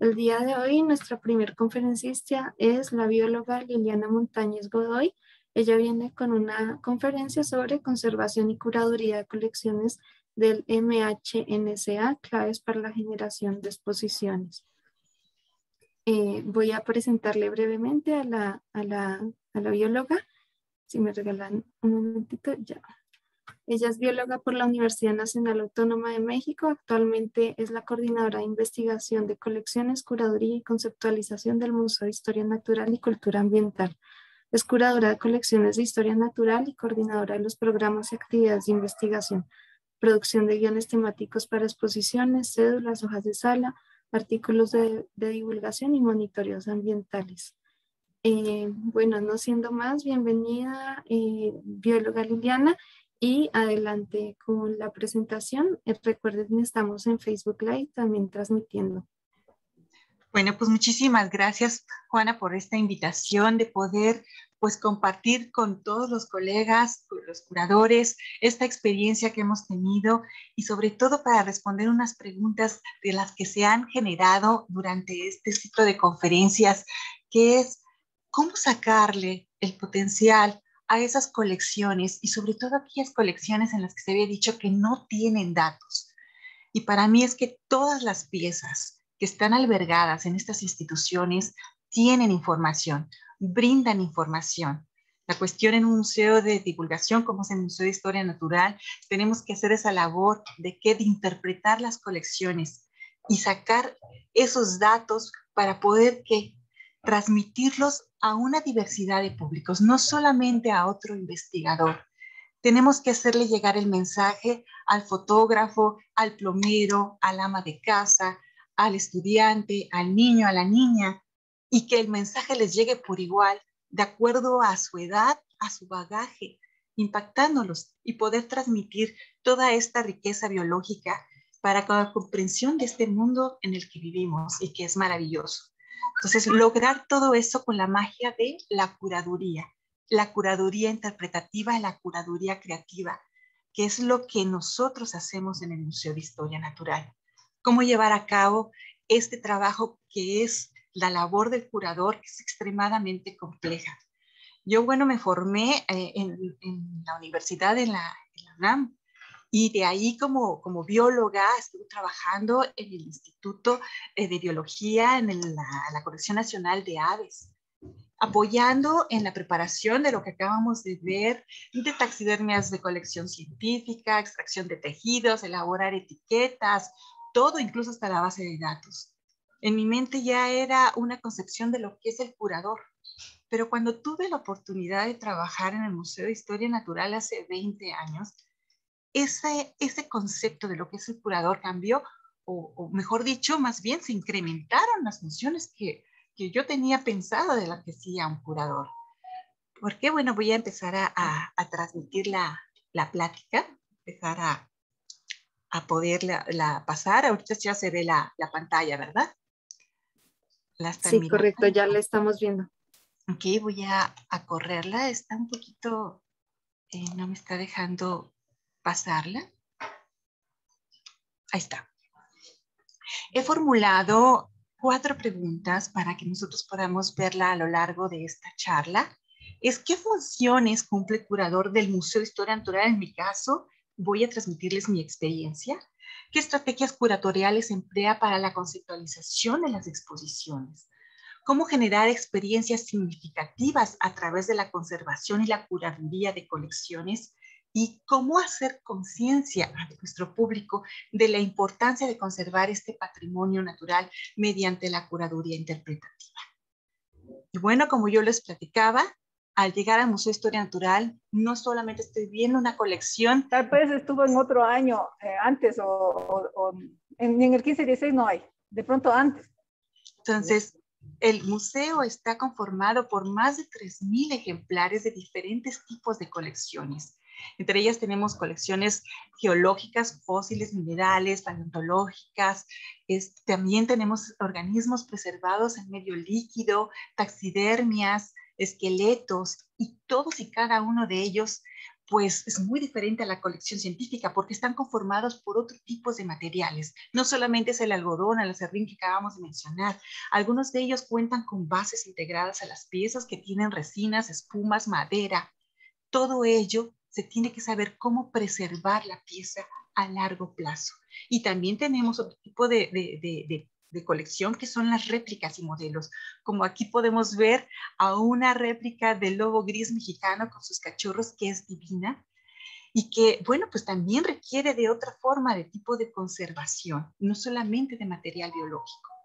El día de hoy nuestra primer conferencista es la bióloga Liliana Montañez Godoy. Ella viene con una conferencia sobre conservación y curaduría de colecciones del MHNSA, claves para la generación de exposiciones. Eh, voy a presentarle brevemente a la, a la, a la bióloga. Si me regalan un momentito, ya. Ella es bióloga por la Universidad Nacional Autónoma de México. Actualmente es la coordinadora de investigación de colecciones, curaduría y conceptualización del Museo de Historia Natural y Cultura Ambiental. Es curadora de colecciones de historia natural y coordinadora de los programas y actividades de investigación, producción de guiones temáticos para exposiciones, cédulas, hojas de sala, artículos de, divulgación y monitoreos ambientales. Eh, bueno, no siendo más, bienvenida, eh, bióloga Liliana, y adelante con la presentación. Eh, recuerden, estamos en Facebook Live también transmitiendo. Bueno, pues muchísimas gracias, Juana, por esta invitación de poder pues compartir con todos los colegas, los curadores, esta experiencia que hemos tenido y sobre todo para responder unas preguntas de las que se han generado durante este ciclo de conferencias, que es cómo sacarle el potencial a esas colecciones y sobre todo aquellas colecciones en las que se había dicho que no tienen datos. Y para mí es que todas las piezas que están albergadas en estas instituciones tienen información, brindan información. La cuestión en un museo de divulgación como es el Museo de Historia Natural, tenemos que hacer esa labor de que de interpretar las colecciones y sacar esos datos para poder que transmitirlos a una diversidad de públicos, no solamente a otro investigador. Tenemos que hacerle llegar el mensaje al fotógrafo, al plomero, al ama de casa, al estudiante, al niño, a la niña, y que el mensaje les llegue por igual, de acuerdo a su edad, a su bagaje, impactándolos y poder transmitir toda esta riqueza biológica para la comprensión de este mundo en el que vivimos y que es maravilloso. Entonces, lograr todo eso con la magia de la curaduría, la curaduría interpretativa, la curaduría creativa, que es lo que nosotros hacemos en el Museo de Historia Natural. Cómo llevar a cabo este trabajo que es la labor del curador, que es extremadamente compleja. Yo, bueno, me formé eh, en, la universidad, en la, en la UNAM, y de ahí como, como bióloga estuve trabajando en el Instituto eh, de Biología, en la, la Colección Nacional de Aves, apoyando en la preparación de lo que acabamos de ver, de taxidermias de colección científica, extracción de tejidos, elaborar etiquetas, todo, incluso hasta la base de datos. En mi mente ya era una concepción de lo que es el curador, pero cuando tuve la oportunidad de trabajar en el Museo de Historia Natural hace 20 años, ese, ese concepto de lo que es el curador cambió, o, mejor dicho, más bien se incrementaron las funciones que, que yo tenía pensado de la que hacía un curador. Porque, bueno, voy a empezar a, a, transmitir la, la, plática, empezar a, a poder la, pasar. Ahorita ya se ve la, la pantalla, ¿verdad? sí, correcto, ya la estamos viendo. Ok, voy a, a correrla. Está un poquito, eh, no me está dejando pasarla. Ahí está. He formulado cuatro preguntas para que nosotros podamos verla a lo largo de esta charla. Es qué funciones cumple el curador del Museo de Historia Natural. En mi caso, voy a transmitirles mi experiencia. ¿Qué estrategias curatoriales emplea para la conceptualización de las exposiciones? ¿Cómo generar experiencias significativas a través de la conservación y la curaduría de colecciones? Y cómo hacer conciencia a nuestro público de la importancia de conservar este patrimonio natural mediante la curaduría interpretativa. Y bueno, como yo les platicaba, al llegar al Museo de Historia Natural, no solamente estoy viendo una colección. Tal vez estuvo en otro año eh, antes o, en, en, el 15-16 no hay, de pronto antes. Entonces, el museo está conformado por más de 3.000 ejemplares de diferentes tipos de colecciones entre ellas tenemos colecciones geológicas, fósiles, minerales, paleontológicas. también tenemos organismos preservados en medio líquido, taxidermias, esqueletos y todos y cada uno de ellos pues es muy diferente a la colección científica porque están conformados por otros tipos de materiales. No solamente es el algodón, el acerrín que acabamos de mencionar. Algunos de ellos cuentan con bases integradas a las piezas que tienen resinas, espumas, madera. Todo ello se tiene que saber cómo preservar la pieza a largo plazo. Y también tenemos otro tipo de, de de colección que son las réplicas y modelos. Como aquí podemos ver a una réplica del lobo gris mexicano con sus cachorros que es divina y que, bueno, pues también requiere de otra forma de tipo de conservación, no solamente de material biológico.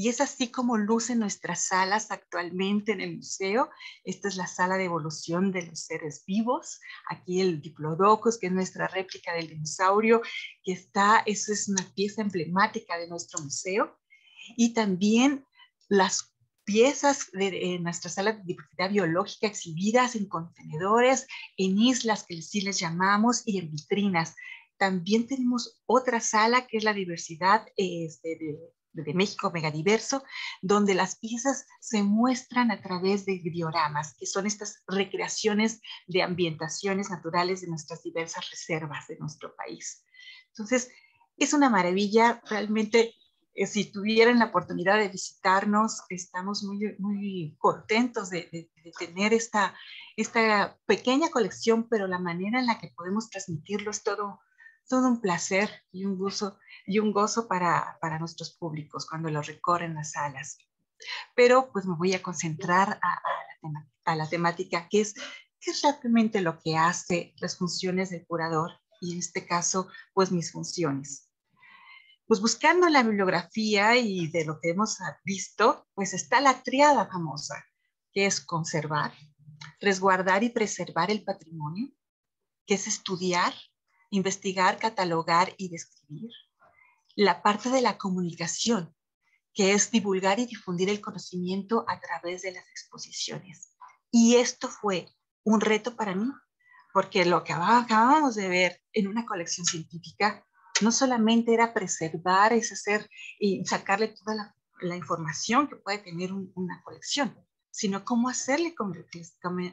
Y es así como lucen nuestras salas actualmente en el museo. Esta es la sala de evolución de los seres vivos. Aquí el Diplodocus, que es nuestra réplica del dinosaurio, que está, eso es una pieza emblemática de nuestro museo y también las piezas de, nuestra sala de diversidad biológica exhibidas en contenedores, en islas que sí les llamamos y en vitrinas. También tenemos otra sala que es la diversidad este, de, de México Megadiverso, donde las piezas se muestran a través de dioramas, que son estas recreaciones de ambientaciones naturales de nuestras diversas reservas de nuestro país. Entonces, es una maravilla, realmente eh, si tuvieran la oportunidad de visitarnos, estamos muy, muy contentos de, tener esta, esta pequeña colección, pero la manera en la que podemos transmitirlo es todo, todo un placer y un gozo, y un gozo para, para nuestros públicos cuando lo recorren las salas. Pero pues me voy a concentrar a, la, a la temática que es, qué es realmente lo que hace las funciones del curador y en este caso pues mis funciones pues buscando la bibliografía y de lo que hemos visto, pues está la triada famosa, que es conservar, resguardar y preservar el patrimonio, que es estudiar, investigar, catalogar y describir. La parte de la comunicación, que es divulgar y difundir el conocimiento a través de las exposiciones. Y esto fue un reto para mí, porque lo que acabamos de ver en una colección científica no solamente era preservar, es hacer y sacarle toda la, información que puede tener una colección, sino cómo hacerle, como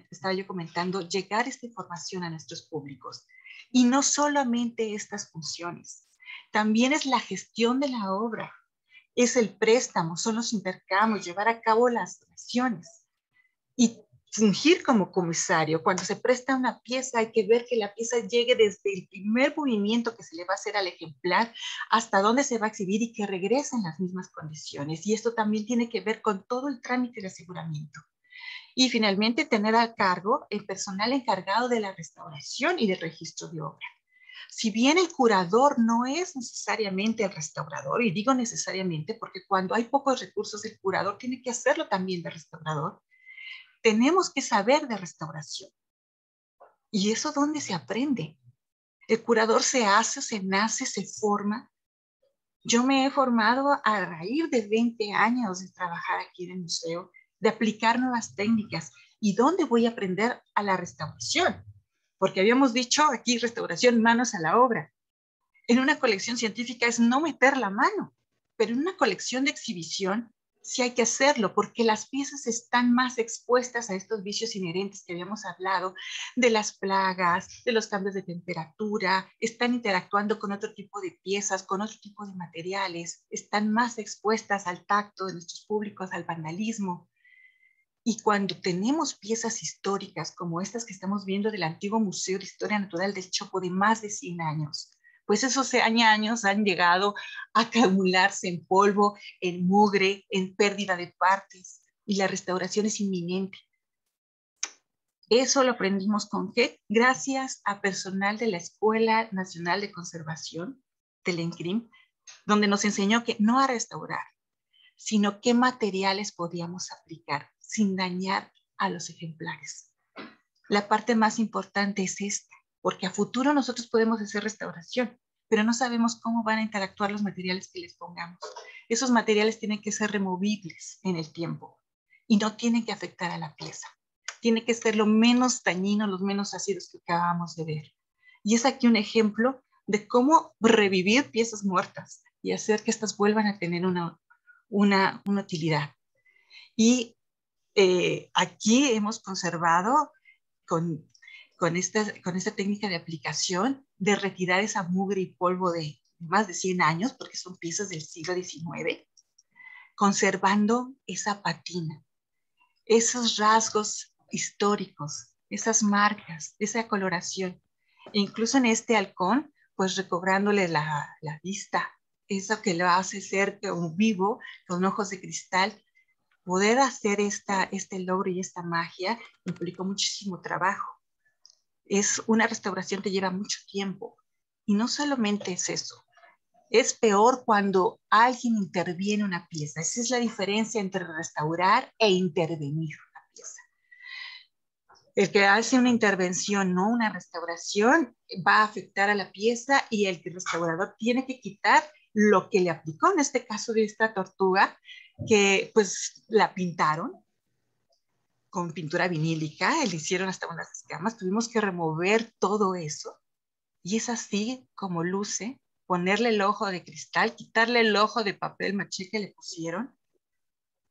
estaba yo comentando, llegar esta información a nuestros públicos. Y no solamente estas funciones, también es la gestión de la obra, es el préstamo, son los intercambios, llevar a cabo las donaciones. Y fungir como comisario. Cuando se presta una pieza hay que ver que la pieza llegue desde el primer movimiento que se le va a hacer al ejemplar hasta dónde se va a exhibir y que regrese en las mismas condiciones. Y esto también tiene que ver con todo el trámite de aseguramiento. Y finalmente tener a cargo el personal encargado de la restauración y del registro de obra. Si bien el curador no es necesariamente el restaurador, y digo necesariamente porque cuando hay pocos recursos, el curador tiene que hacerlo también de restaurador, tenemos que saber de restauración. ¿Y eso dónde se aprende? El curador se hace, se nace, se forma. Yo me he formado a raíz de 20 años de trabajar aquí en el museo, de aplicar nuevas técnicas. ¿Y dónde voy a aprender a la restauración? Porque habíamos dicho aquí restauración, manos a la obra. En una colección científica es no meter la mano, pero en una colección de exhibición sí hay que hacerlo porque las piezas están más expuestas a estos vicios inherentes que habíamos hablado, de las plagas, de los cambios de temperatura, están interactuando con otro tipo de piezas, con otro tipo de materiales, están más expuestas al tacto de nuestros públicos, al vandalismo. Y cuando tenemos piezas históricas como estas que estamos viendo del antiguo Museo de Historia Natural del Chopo de más de 100 años, pues esos años han llegado a acumularse en polvo, en mugre, en pérdida de partes y la restauración es inminente. Eso lo aprendimos con qué? Gracias a personal de la Escuela Nacional de Conservación del ENCRIM, donde nos enseñó que no a restaurar, sino qué materiales podíamos aplicar sin dañar a los ejemplares. La parte más importante es esta, porque a futuro nosotros podemos hacer restauración, pero no sabemos cómo van a interactuar los materiales que les pongamos. Esos materiales tienen que ser removibles en el tiempo y no tienen que afectar a la pieza. Tiene que ser lo menos dañino, los menos ácidos que acabamos de ver. Y es aquí un ejemplo de cómo revivir piezas muertas y hacer que éstas vuelvan a tener una, una, utilidad. Y eh, aquí hemos conservado con esta técnica de aplicación de retirar esa mugre y polvo de más de 100 años, porque son piezas del siglo XIX, conservando esa patina, esos rasgos históricos, esas marcas, esa coloración. E incluso en este halcón, pues recobrándole la, la vista, eso que lo hace ser un vivo, con ojos de cristal, poder hacer esta, este logro y esta magia implicó muchísimo trabajo. Es una restauración que lleva mucho tiempo. Y no solamente es eso, es peor cuando alguien interviene una pieza. Esa es la diferencia entre restaurar e intervenir una pieza. El que hace una intervención, no una restauración, va a afectar a la pieza y el restaurador tiene que quitar lo que le aplicó, en este caso de esta tortuga, que pues la pintaron con pintura vinílica, le hicieron hasta unas escamas, tuvimos que remover todo eso y es así como luce, ponerle el ojo de cristal, quitarle el ojo de papel maché que le pusieron.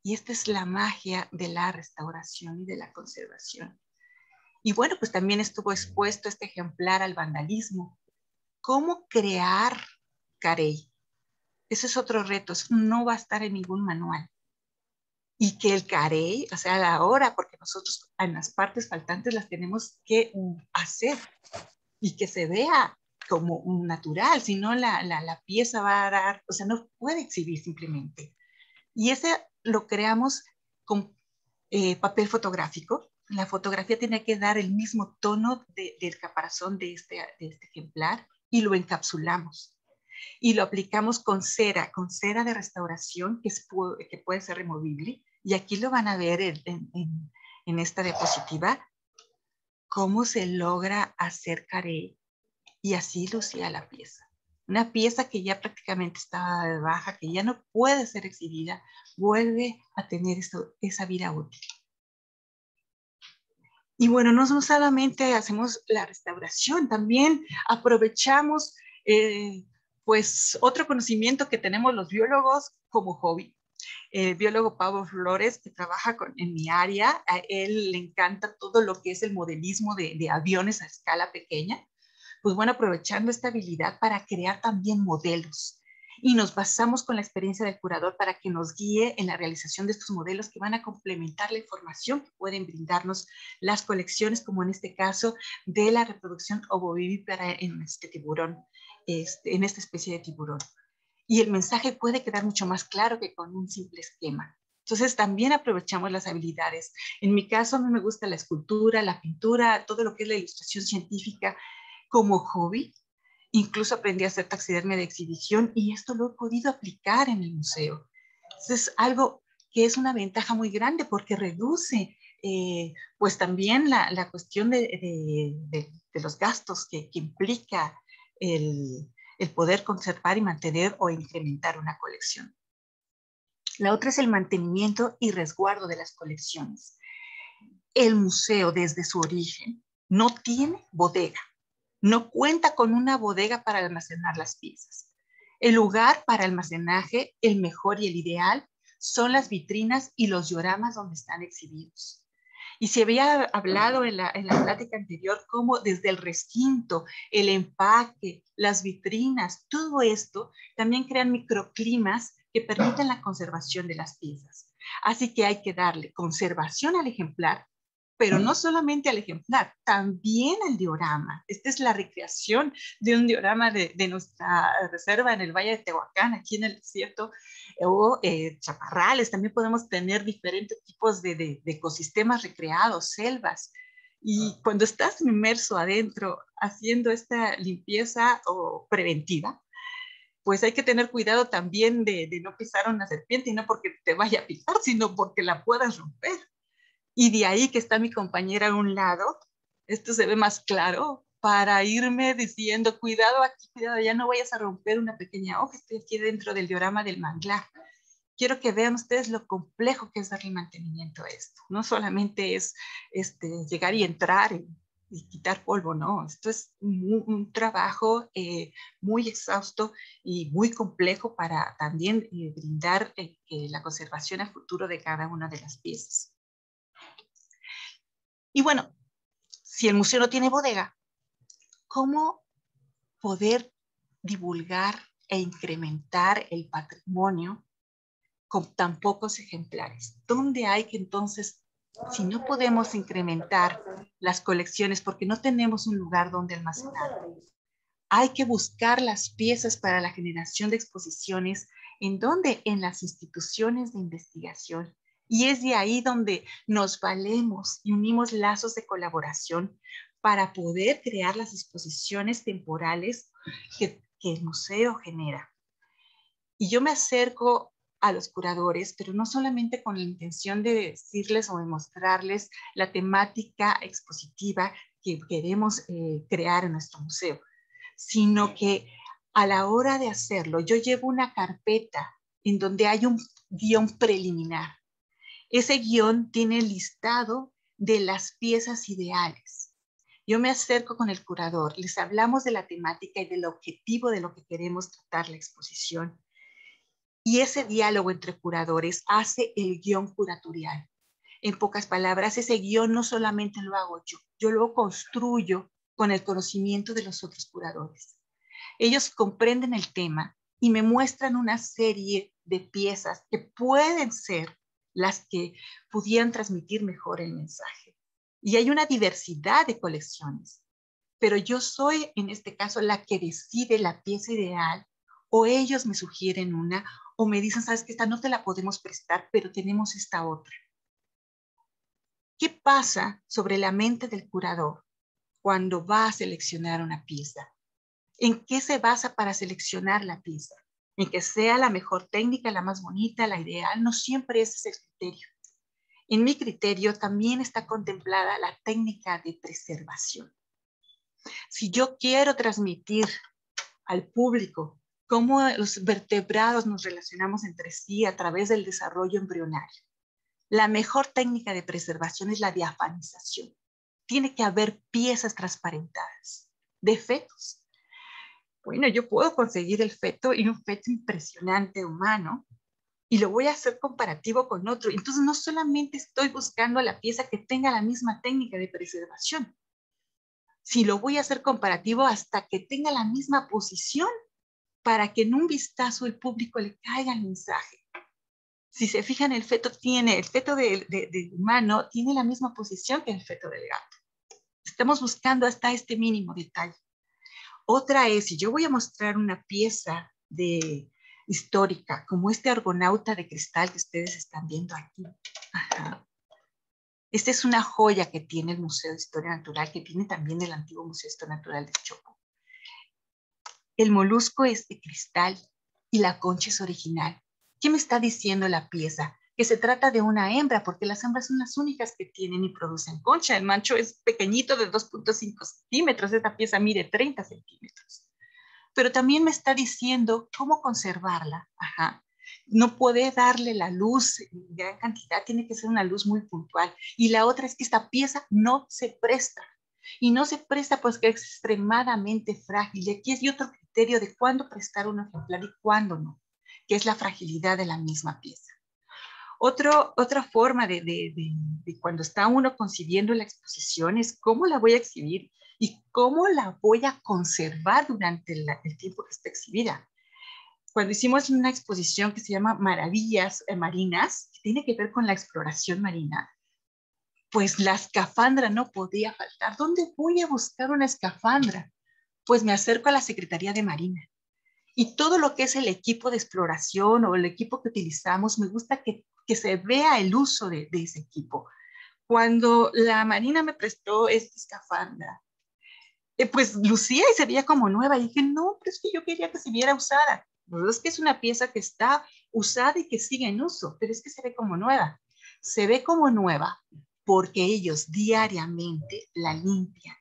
Y esta es la magia de la restauración y de la conservación. Y bueno, pues también estuvo expuesto este ejemplar al vandalismo. ¿Cómo crear carey? Ese es otro reto, no va a estar en ningún manual. Y que el carey, o sea, la hora, porque nosotros en las partes faltantes las tenemos que hacer y que se vea como natural, si no la, la, pieza va a dar, o sea, no puede exhibir simplemente. Y ese lo creamos con eh, papel fotográfico. La fotografía tiene que dar el mismo tono del caparazón de este, de este ejemplar y lo encapsulamos y lo aplicamos con cera, con cera de restauración que, es, que puede ser removible. Y aquí lo van a ver en, en, esta diapositiva, cómo se logra hacer carey y así lucía la pieza. Una pieza que ya prácticamente estaba de baja, que ya no puede ser exhibida, vuelve a tener esa vida útil. Y bueno, no solamente hacemos la restauración, también aprovechamos eh, pues otro conocimiento que tenemos los biólogos como hobby. El biólogo Pablo Flores, que trabaja con, en mi área, a él le encanta todo lo que es el modelismo de, de aviones a escala pequeña. Pues bueno, aprovechando esta habilidad para crear también modelos y nos basamos con la experiencia del curador para que nos guíe en la realización de estos modelos que van a complementar la información que pueden brindarnos las colecciones, como en este caso de la reproducción ovovivípara en este tiburón, este, en esta especie de tiburón. Y el mensaje puede quedar mucho más claro que con un simple esquema. Entonces también aprovechamos las habilidades. En mi caso, a mí me gusta la escultura, la pintura, todo lo que es la ilustración científica como hobby Incluso aprendí a hacer taxidermia de exhibición y esto lo he podido aplicar en el museo. es algo que es una ventaja muy grande porque reduce eh, pues también la, la cuestión de, de, de, los gastos que, que implica el, poder conservar y mantener o incrementar una colección. La otra es el mantenimiento y resguardo de las colecciones. El museo desde su origen no tiene bodega no cuenta con una bodega para almacenar las piezas. El lugar para almacenaje, el mejor y el ideal, son las vitrinas y los dioramas donde están exhibidos. Y se había hablado en la, en la plática anterior cómo desde el recinto, el empaque, las vitrinas, todo esto también crean microclimas que permiten la conservación de las piezas. Así que hay que darle conservación al ejemplar, pero no solamente al ejemplar, también al diorama. Esta es la recreación de un diorama de, nuestra reserva en el Valle de Tehuacán, aquí en el desierto, o eh, chaparrales. También podemos tener diferentes tipos de, ecosistemas recreados, selvas. Y cuando estás inmerso adentro haciendo esta limpieza o preventiva, pues hay que tener cuidado también de, de no pisar una serpiente y no porque te vaya a picar, sino porque la puedas romper y de ahí que está mi compañera a un lado, esto se ve más claro, para irme diciendo, cuidado aquí, cuidado, ya no vayas a romper una pequeña hoja, estoy aquí dentro del diorama del manglar. Quiero que vean ustedes lo complejo que es darle mantenimiento a esto. No solamente es este, llegar y entrar y, quitar polvo, no. Esto es un, trabajo eh, muy exhausto y muy complejo para también eh, brindar eh, la conservación a futuro de cada una de las piezas. Y bueno, si el museo no tiene bodega, ¿cómo poder divulgar e incrementar el patrimonio con tan pocos ejemplares? ¿Dónde hay que entonces, si no podemos incrementar las colecciones porque no tenemos un lugar donde almacenar, hay que buscar las piezas para la generación de exposiciones en donde en las instituciones de investigación y es de ahí donde nos valemos y unimos lazos de colaboración para poder crear las exposiciones temporales que, el museo genera. Y yo me acerco a los curadores, pero no solamente con la intención de decirles o de mostrarles la temática expositiva que queremos eh, crear en nuestro museo, sino que a la hora de hacerlo, yo llevo una carpeta en donde hay un guion preliminar ese guion tiene listado de las piezas ideales. Yo me acerco con el curador, les hablamos de la temática y del objetivo de lo que queremos tratar la exposición. Y ese diálogo entre curadores hace el guion curatorial. En pocas palabras, ese guion no solamente lo hago yo, yo lo construyo con el conocimiento de los otros curadores. Ellos comprenden el tema y me muestran una serie de piezas que pueden ser las que pudieran transmitir mejor el mensaje. Y hay una diversidad de colecciones, pero yo soy en este caso la que decide la pieza ideal o ellos me sugieren una o me dicen, sabes que esta no te la podemos prestar, pero tenemos esta otra. ¿Qué pasa sobre la mente del curador cuando va a seleccionar una pieza? ¿En qué se basa para seleccionar la pieza? En que sea la mejor técnica, la más bonita, la ideal, no siempre ese es el criterio. En mi criterio también está contemplada la técnica de preservación. Si yo quiero transmitir al público cómo los vertebrados nos relacionamos entre sí a través del desarrollo embrionario, la mejor técnica de preservación es la diafanización. Tiene que haber piezas transparentadas de fetos bueno, yo puedo conseguir el feto y un feto impresionante humano y lo voy a hacer comparativo con otro. Entonces no solamente estoy buscando la pieza que tenga la misma técnica de preservación, si lo voy a hacer comparativo hasta que tenga la misma posición para que en un vistazo el público le caiga el mensaje. Si se fijan, el feto tiene, el feto de, de humano tiene la misma posición que el feto del gato. Estamos buscando hasta este mínimo detalle. Otra es, si yo voy a mostrar una pieza de histórica, como este argonauta de cristal que ustedes están viendo aquí. Esta es una joya que tiene el Museo de Historia Natural, que tiene también el antiguo Museo de Historia Natural de Chopo. El molusco es de cristal y la concha es original. ¿Qué me está diciendo la pieza? Que se trata de una hembra, porque las hembras son las únicas que tienen y producen concha. El macho es pequeñito de 2.5 centímetros, esta pieza mide 30 centímetros. Pero también me está diciendo cómo conservarla. Ajá. No puede darle la luz en gran cantidad, tiene que ser una luz muy puntual. Y la otra es que esta pieza no se presta. Y no se presta pues que es extremadamente frágil. Y aquí es otro criterio de cuándo prestar un ejemplar y cuándo no, que es la fragilidad de la misma pieza otra forma de, cuando está uno concibiendo la exposición es cómo la voy a exhibir y cómo la voy a conservar durante el tiempo que está exhibida. Cuando hicimos una exposición que se llama Maravillas eh, Marinas, que tiene que ver con la exploración marina, pues la escafandra no podía faltar. ¿Dónde voy a buscar una escafandra? Pues me acerco a la Secretaría de Marina. Y todo lo que es el equipo de exploración o el equipo que utilizamos, me gusta que que se vea el uso de, ese equipo. Cuando la Marina me prestó esta escafandra, eh, pues lucía y se veía como nueva. Y dije, no, pero es que yo quería que se viera usada. No es que es una pieza que está usada y que sigue en uso, pero es que se ve como nueva. Se ve como nueva porque ellos diariamente la limpian.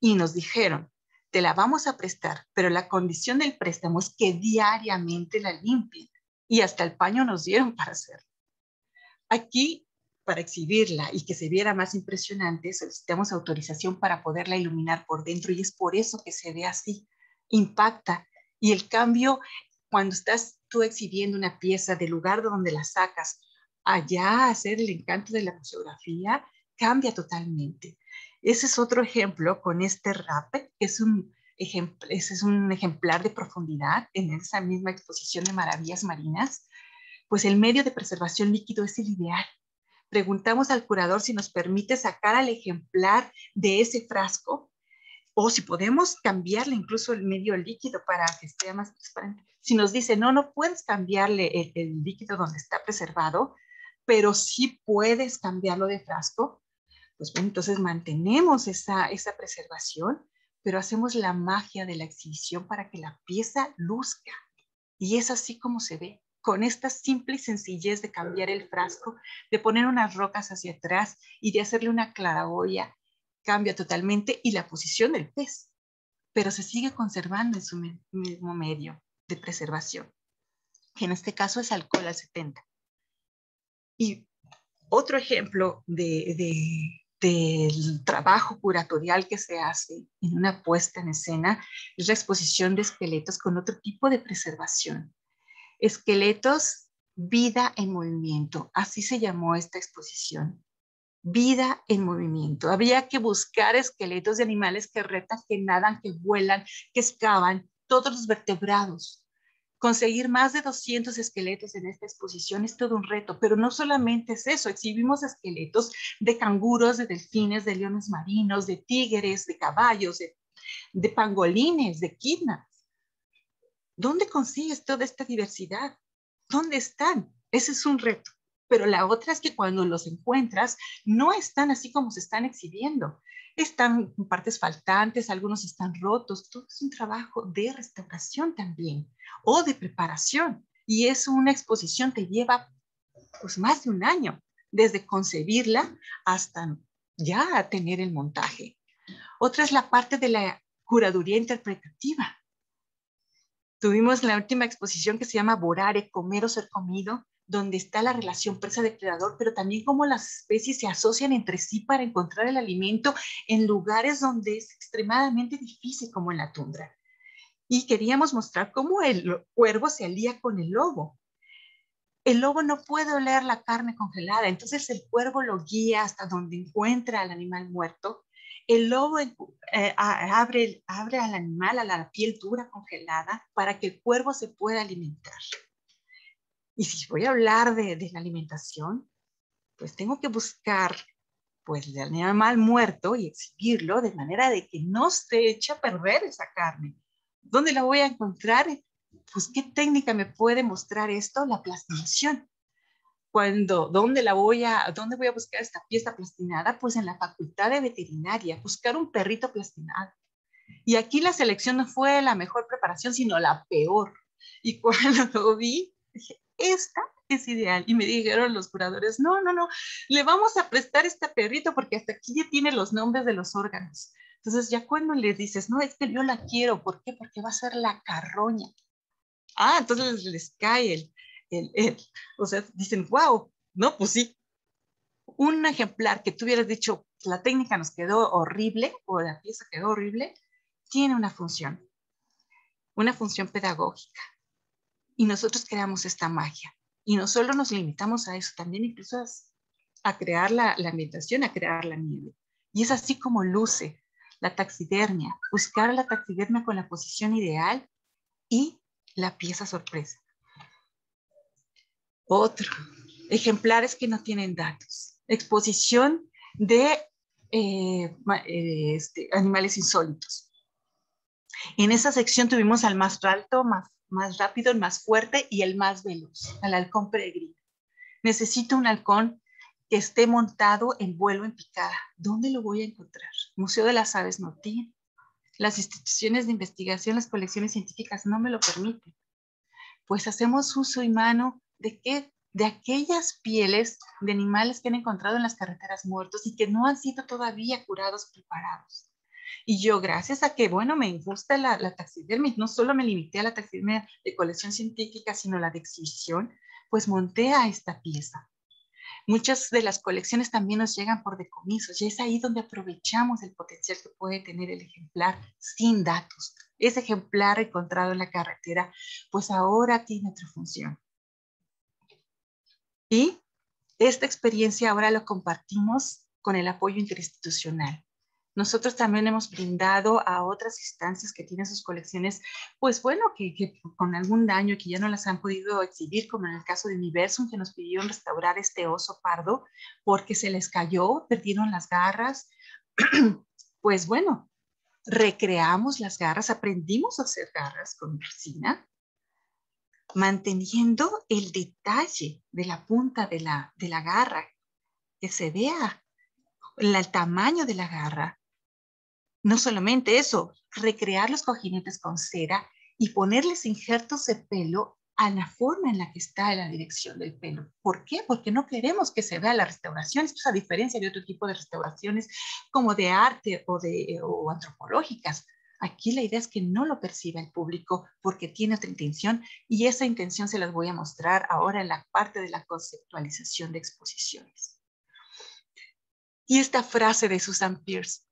Y nos dijeron, te la vamos a prestar, pero la condición del préstamo es que diariamente la limpien. Y hasta el paño nos dieron para hacerlo. Aquí, para exhibirla y que se viera más impresionante, solicitamos autorización para poderla iluminar por dentro y es por eso que se ve así, impacta. Y el cambio, cuando estás tú exhibiendo una pieza del lugar donde la sacas, allá a hacer el encanto de la museografía, cambia totalmente. Ese es otro ejemplo con este rape, que es un, ese es un ejemplar de profundidad en esa misma exposición de maravillas marinas. Pues el medio de preservación líquido es el ideal. Preguntamos al curador si nos permite sacar al ejemplar de ese frasco o si podemos cambiarle incluso el medio líquido para que sea más transparente. Si nos dice, no, no puedes cambiarle el, líquido donde está preservado, pero sí puedes cambiarlo de frasco, pues bueno, entonces mantenemos esa, esa preservación, pero hacemos la magia de la exhibición para que la pieza luzca. Y es así como se ve, con esta simple sencillez de cambiar el frasco, de poner unas rocas hacia atrás y de hacerle una claraboya cambia totalmente y la posición del pez, pero se sigue conservando en su mismo medio de preservación, que en este caso es alcohol al 70. Y otro ejemplo de, del trabajo curatorial que se hace en una puesta en escena es la exposición de esqueletos con otro tipo de preservación. Esqueletos, vida en movimiento, así se llamó esta exposición vida en movimiento. Había que buscar esqueletos de animales que retan, que nadan, que vuelan, que excavan, todos los vertebrados. Conseguir más de 200 esqueletos en esta exposición es todo un reto, pero no solamente es eso, exhibimos esqueletos de canguros, de delfines, de leones marinos, de tigres, de caballos, de, pangolines, de kidnaps. ¿Dónde consigues toda esta diversidad? ¿Dónde están? Ese es un reto pero la otra es que cuando los encuentras no están así como se están exhibiendo. Están partes faltantes, algunos están rotos, todo es un trabajo de restauración también o de preparación. Y es una exposición que lleva pues más de un año, desde concebirla hasta ya tener el montaje. Otra es la parte de la curaduría interpretativa. Tuvimos la última exposición que se llama Borare, comer o ser comido, donde está la relación presa-depredador, pero también cómo las especies se asocian entre sí para encontrar el alimento en lugares donde es extremadamente difícil, como en la tundra. Y queríamos mostrar cómo el cuervo se alía con el lobo. El lobo no puede oler la carne congelada, entonces el cuervo lo guía hasta donde encuentra al animal muerto. El lobo eh, abre, abre al animal a la piel dura congelada para que el cuervo se pueda alimentar. Y si voy a hablar de, la alimentación, pues tengo que buscar pues el animal muerto y exhibirlo de manera de que no se eche a perder esa carne. ¿Dónde la voy a encontrar? Pues qué técnica me puede mostrar esto, la plastinación. Cuando, ¿dónde la voy a, dónde voy a buscar esta pieza plastinada? Pues en la facultad de veterinaria, buscar un perrito plastinado. Y aquí la selección no fue la mejor preparación, sino la peor. Y cuando lo vi, dije, esta es ideal. Y me dijeron los curadores, no, no, no, le vamos a prestar este perrito porque hasta aquí ya tiene los nombres de los órganos. Entonces ya cuando le dices, no, es que yo la quiero, ¿por qué? Porque va a ser la carroña. Ah, entonces les cae el, el, el, o sea, dicen, wow, no, pues sí. Un ejemplar que tú hubieras dicho, la técnica nos quedó horrible o la pieza quedó horrible, tiene una función, una función pedagógica y nosotros creamos esta magia. Y no solo nos limitamos a eso, también incluso a, crear la, la, ambientación, a crear la nieve. Y es así como luce la taxidermia, buscar la taxidermia con la posición ideal y la pieza sorpresa. Otro, ejemplares que no tienen datos. Exposición de eh, eh, este, animales insólitos. En esa sección tuvimos al más alto, más más rápido, el más fuerte y el más veloz, el halcón peregrino. Necesito un halcón que esté montado en vuelo en picada. ¿Dónde lo voy a encontrar? Museo de las Aves no tiene. Las instituciones de investigación, las colecciones científicas no me lo permiten. Pues hacemos uso y mano de qué? De aquellas pieles de animales que han encontrado en las carreteras muertos y que no han sido todavía curados, preparados. Y yo, gracias a que, bueno, me gusta la, la taxidermia, no solo me limité a la taxidermia de colección científica, sino la de exhibición, pues monté a esta pieza. Muchas de las colecciones también nos llegan por decomisos y es ahí donde aprovechamos el potencial que puede tener el ejemplar sin datos. Ese ejemplar encontrado en la carretera, pues ahora tiene otra función. Y esta experiencia ahora lo compartimos con el apoyo interinstitucional nosotros también hemos brindado a otras instancias que tienen sus colecciones, pues bueno, que, con algún daño que ya no las han podido exhibir, como en el caso de Universum, que nos pidieron restaurar este oso pardo porque se les cayó, perdieron las garras. pues bueno, recreamos las garras, aprendimos a hacer garras con resina, manteniendo el detalle de la punta de la, de la garra, que se vea el tamaño de la garra. No solamente eso, recrear los cojinetes con cera y ponerles injertos de pelo a la forma en la que está la dirección del pelo. ¿Por qué? Porque no queremos que se vea la restauración, esto es a diferencia de otro tipo de restauraciones como de arte o, de, o antropológicas. Aquí la idea es que no lo perciba el público porque tiene otra intención y esa intención se las voy a mostrar ahora en la parte de la conceptualización de exposiciones. Y esta frase de Susan Pierce,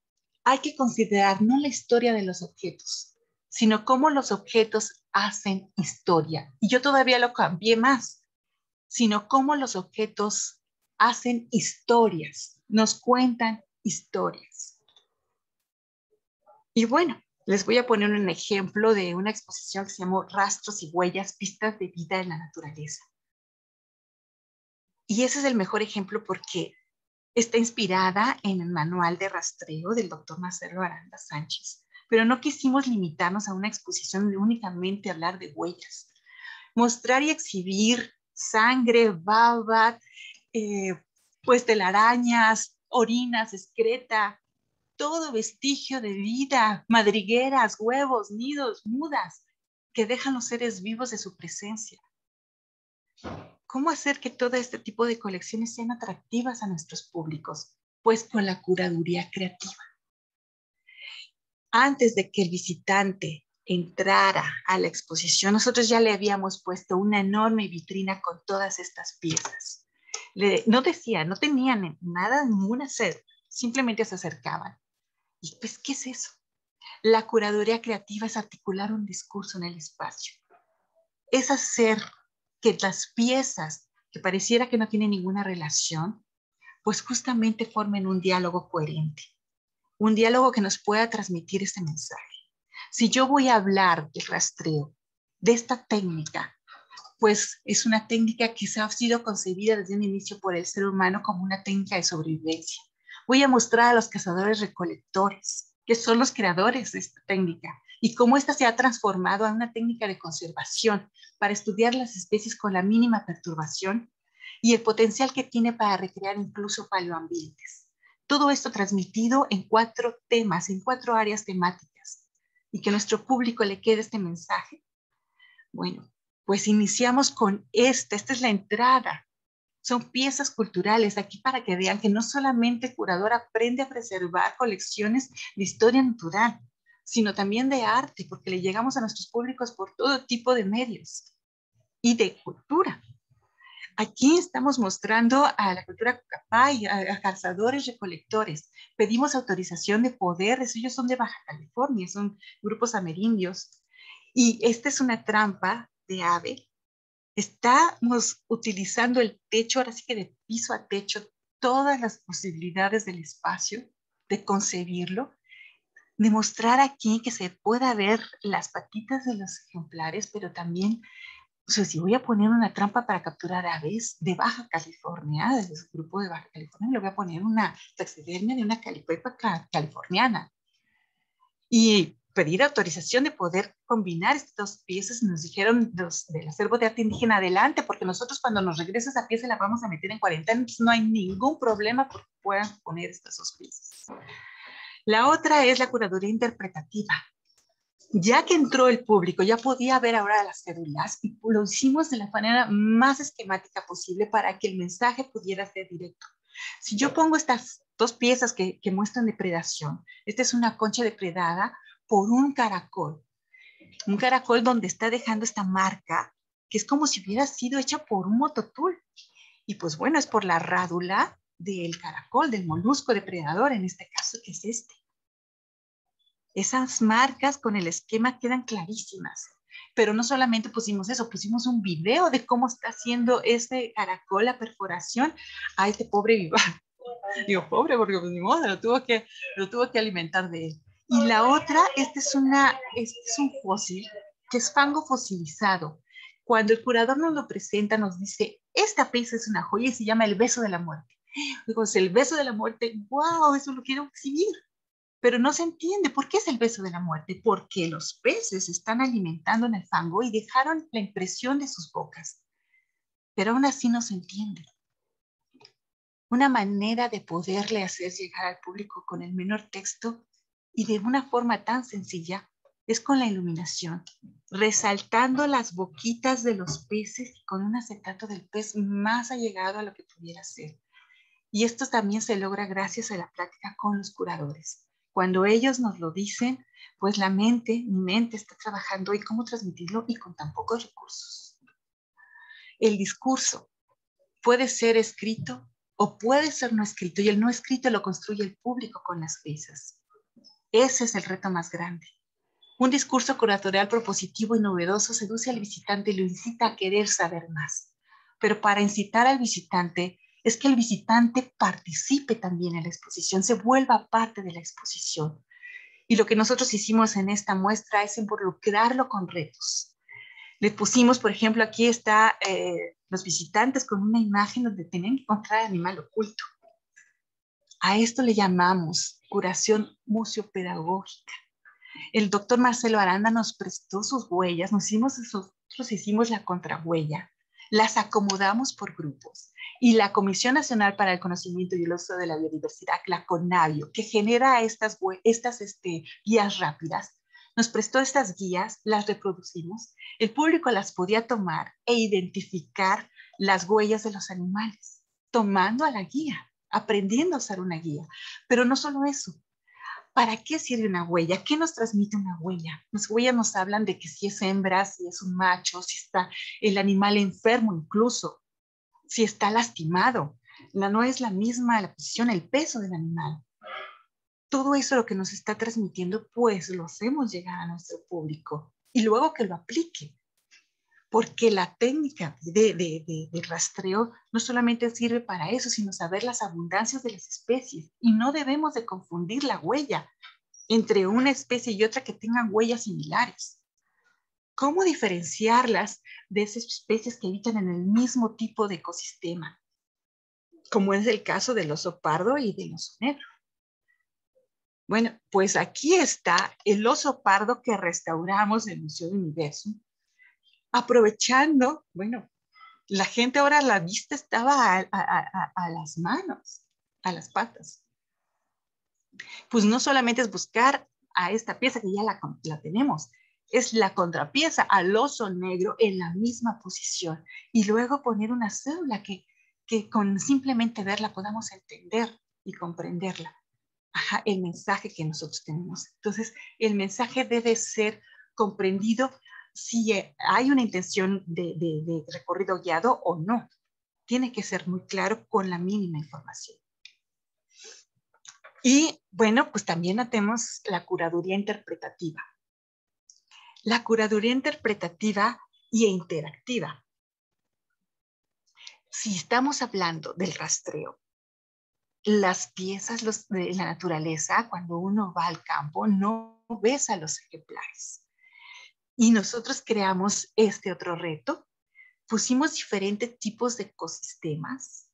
hay que considerar no la historia de los objetos, sino cómo los objetos hacen historia. Y yo todavía lo cambié más, sino cómo los objetos hacen historias, nos cuentan historias. Y bueno, les voy a poner un ejemplo de una exposición que se llamó Rastros y Huellas, Pistas de Vida en la Naturaleza. Y ese es el mejor ejemplo porque está inspirada en el manual de rastreo del doctor Marcelo Aranda Sánchez, pero no quisimos limitarnos a una exposición de únicamente hablar de huellas. Mostrar y exhibir sangre, baba, eh, pues telarañas, orinas, excreta, todo vestigio de vida, madrigueras, huevos, nidos, mudas, que dejan los seres vivos de su presencia. ¿Cómo hacer que todo este tipo de colecciones sean atractivas a nuestros públicos? Pues con la curaduría creativa. Antes de que el visitante entrara a la exposición, nosotros ya le habíamos puesto una enorme vitrina con todas estas piezas. no decía, no tenían nada, ninguna sed, simplemente se acercaban. ¿Y pues qué es eso? La curaduría creativa es articular un discurso en el espacio. Es hacer que las piezas que pareciera que no tienen ninguna relación, pues justamente formen un diálogo coherente, un diálogo que nos pueda transmitir este mensaje. Si yo voy a hablar del rastreo, de esta técnica, pues es una técnica que se ha sido concebida desde un inicio por el ser humano como una técnica de sobrevivencia. Voy a mostrar a los cazadores recolectores, que son los creadores de esta técnica, y cómo esta se ha transformado en una técnica de conservación para estudiar las especies con la mínima perturbación y el potencial que tiene para recrear incluso paleoambientes. Todo esto transmitido en cuatro temas, en cuatro áreas temáticas, y que a nuestro público le quede este mensaje. Bueno, pues iniciamos con esta, esta es la entrada. Son piezas culturales aquí para que vean que no solamente el curador aprende a preservar colecciones de historia natural, sino también de arte, porque le llegamos a nuestros públicos por todo tipo de medios y de cultura. Aquí estamos mostrando a la cultura Cucapay, a, cazadores recolectores. Pedimos autorización de poder, ellos son de Baja California, son grupos amerindios. Y esta es una trampa de ave. Estamos utilizando el techo, ahora sí que de piso a techo, todas las posibilidades del espacio, de concebirlo demostrar aquí que se pueda ver las patitas de los ejemplares, pero también, o sea, si voy a poner una trampa para capturar aves de Baja California, del grupo de Baja California, le voy a poner una taxidermia de una calipepa californiana. Y pedir autorización de poder combinar estas dos piezas. Nos dijeron los del acervo de arte indígena, adelante, porque nosotros cuando nos regresa esa pieza la vamos a meter en cuarentena, entonces no hay ningún problema porque puedan poner estas dos piezas. La otra es la curaduría interpretativa. Ya que entró el público, ya podía ver ahora las cédulas y lo hicimos de la manera más esquemática posible para que el mensaje pudiera ser directo. Si yo pongo estas dos piezas que, que muestran depredación, esta es una concha depredada por un caracol, un caracol donde está dejando esta marca que es como si hubiera sido hecha por un mototool. Y pues bueno, es por la rádula del caracol, del molusco depredador, en este caso, que es este. Esas marcas con el esquema quedan clarísimas. Pero no solamente pusimos eso, pusimos un video de cómo está haciendo este caracol la perforación a este pobre vivar. Digo, pobre, porque pues ni modo, lo tuvo que, lo tuvo que alimentar de él. Y la otra, este es, una, este es un fósil que es fango fosilizado. Cuando el curador nos lo presenta, nos dice, esta pieza es una joya y se llama el beso de la muerte. Digo, el beso de la muerte, wow, eso lo quiero exhibir. Pero no se entiende por qué es el beso de la muerte. Porque los peces están alimentando en el fango y dejaron la impresión de sus bocas. Pero aún así no se entiende. Una manera de poderle hacer llegar al público con el menor texto y de una forma tan sencilla es con la iluminación, resaltando las boquitas de los peces con un acetato del pez más allegado a lo que pudiera ser. Y esto también se logra gracias a la práctica con los curadores. Cuando ellos nos lo dicen, pues la mente, mi mente está trabajando y cómo transmitirlo y con tan pocos recursos. El discurso puede ser escrito o puede ser no escrito y el no escrito lo construye el público con las piezas. Ese es el reto más grande. Un discurso curatorial propositivo y novedoso seduce al visitante y lo incita a querer saber más. Pero para incitar al visitante es que el visitante participe también en la exposición, se vuelva parte de la exposición. Y lo que nosotros hicimos en esta muestra es involucrarlo con retos. Le pusimos, por ejemplo, aquí está eh, los visitantes con una imagen donde tenían que encontrar animal oculto. A esto le llamamos curación museopedagógica el doctor Marcelo Aranda nos prestó sus huellas, nosotros hicimos la contrahuella, las acomodamos por grupos y la Comisión Nacional para el Conocimiento y el Uso de la Biodiversidad, la CONAVIO, que genera estas, estas este, guías rápidas, nos prestó estas guías, las reproducimos, el público las podía tomar e identificar las huellas de los animales, tomando a la guía, aprendiendo a usar una guía. Pero no solo eso, ¿Para qué sirve una huella? ¿Qué nos transmite una huella? Las huellas nos hablan de que si es hembra, si es un macho, si está el animal enfermo incluso, si está lastimado. La, no es la misma la posición, el peso del animal. Todo eso lo que nos está transmitiendo, pues lo hacemos llegar a nuestro público y luego que lo aplique porque la técnica de, rastreo no solamente sirve para eso, sino saber las abundancias de las especies. Y no debemos de confundir la huella entre una especie y otra que tengan huellas similares. ¿Cómo diferenciarlas de esas especies que habitan en el mismo tipo de ecosistema? Como es el caso del oso pardo y del oso negro. Bueno, pues aquí está el oso pardo que restauramos del Museo de Universo aprovechando, bueno, la gente ahora la vista estaba a, las manos, a las patas. Pues no solamente es buscar a esta pieza que ya la, la tenemos, es la contrapieza al oso negro en la misma posición y luego poner una cédula que, que con simplemente verla podamos entender y comprenderla. Ajá, el mensaje que nosotros tenemos. Entonces, el mensaje debe ser comprendido si eh, hay una intención de, recorrido guiado o no. Tiene que ser muy claro con la mínima información. Y bueno, pues también tenemos la curaduría interpretativa. La curaduría interpretativa y interactiva. Si estamos hablando del rastreo, las piezas de la naturaleza, cuando uno va al campo, no ves a los ejemplares. Y nosotros creamos este otro reto. Pusimos diferentes tipos de ecosistemas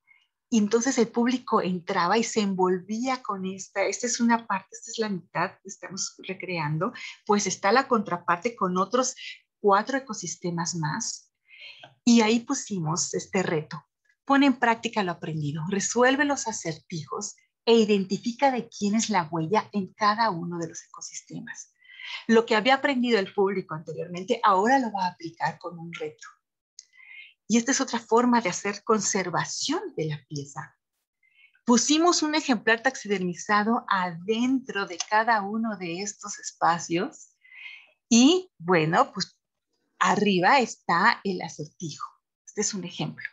y entonces el público entraba y se envolvía con esta. Esta es una parte, esta es la mitad que estamos recreando. Pues está la contraparte con otros cuatro ecosistemas más. Y ahí pusimos este reto. Pone en práctica lo aprendido, resuelve los acertijos e identifica de quién es la huella en cada uno de los ecosistemas. Lo que había aprendido el público anteriormente, ahora lo va a aplicar con un reto. Y esta es otra forma de hacer conservación de la pieza. Pusimos un ejemplar taxidermizado adentro de cada uno de estos espacios y bueno, pues arriba está el acertijo. Este es un ejemplo.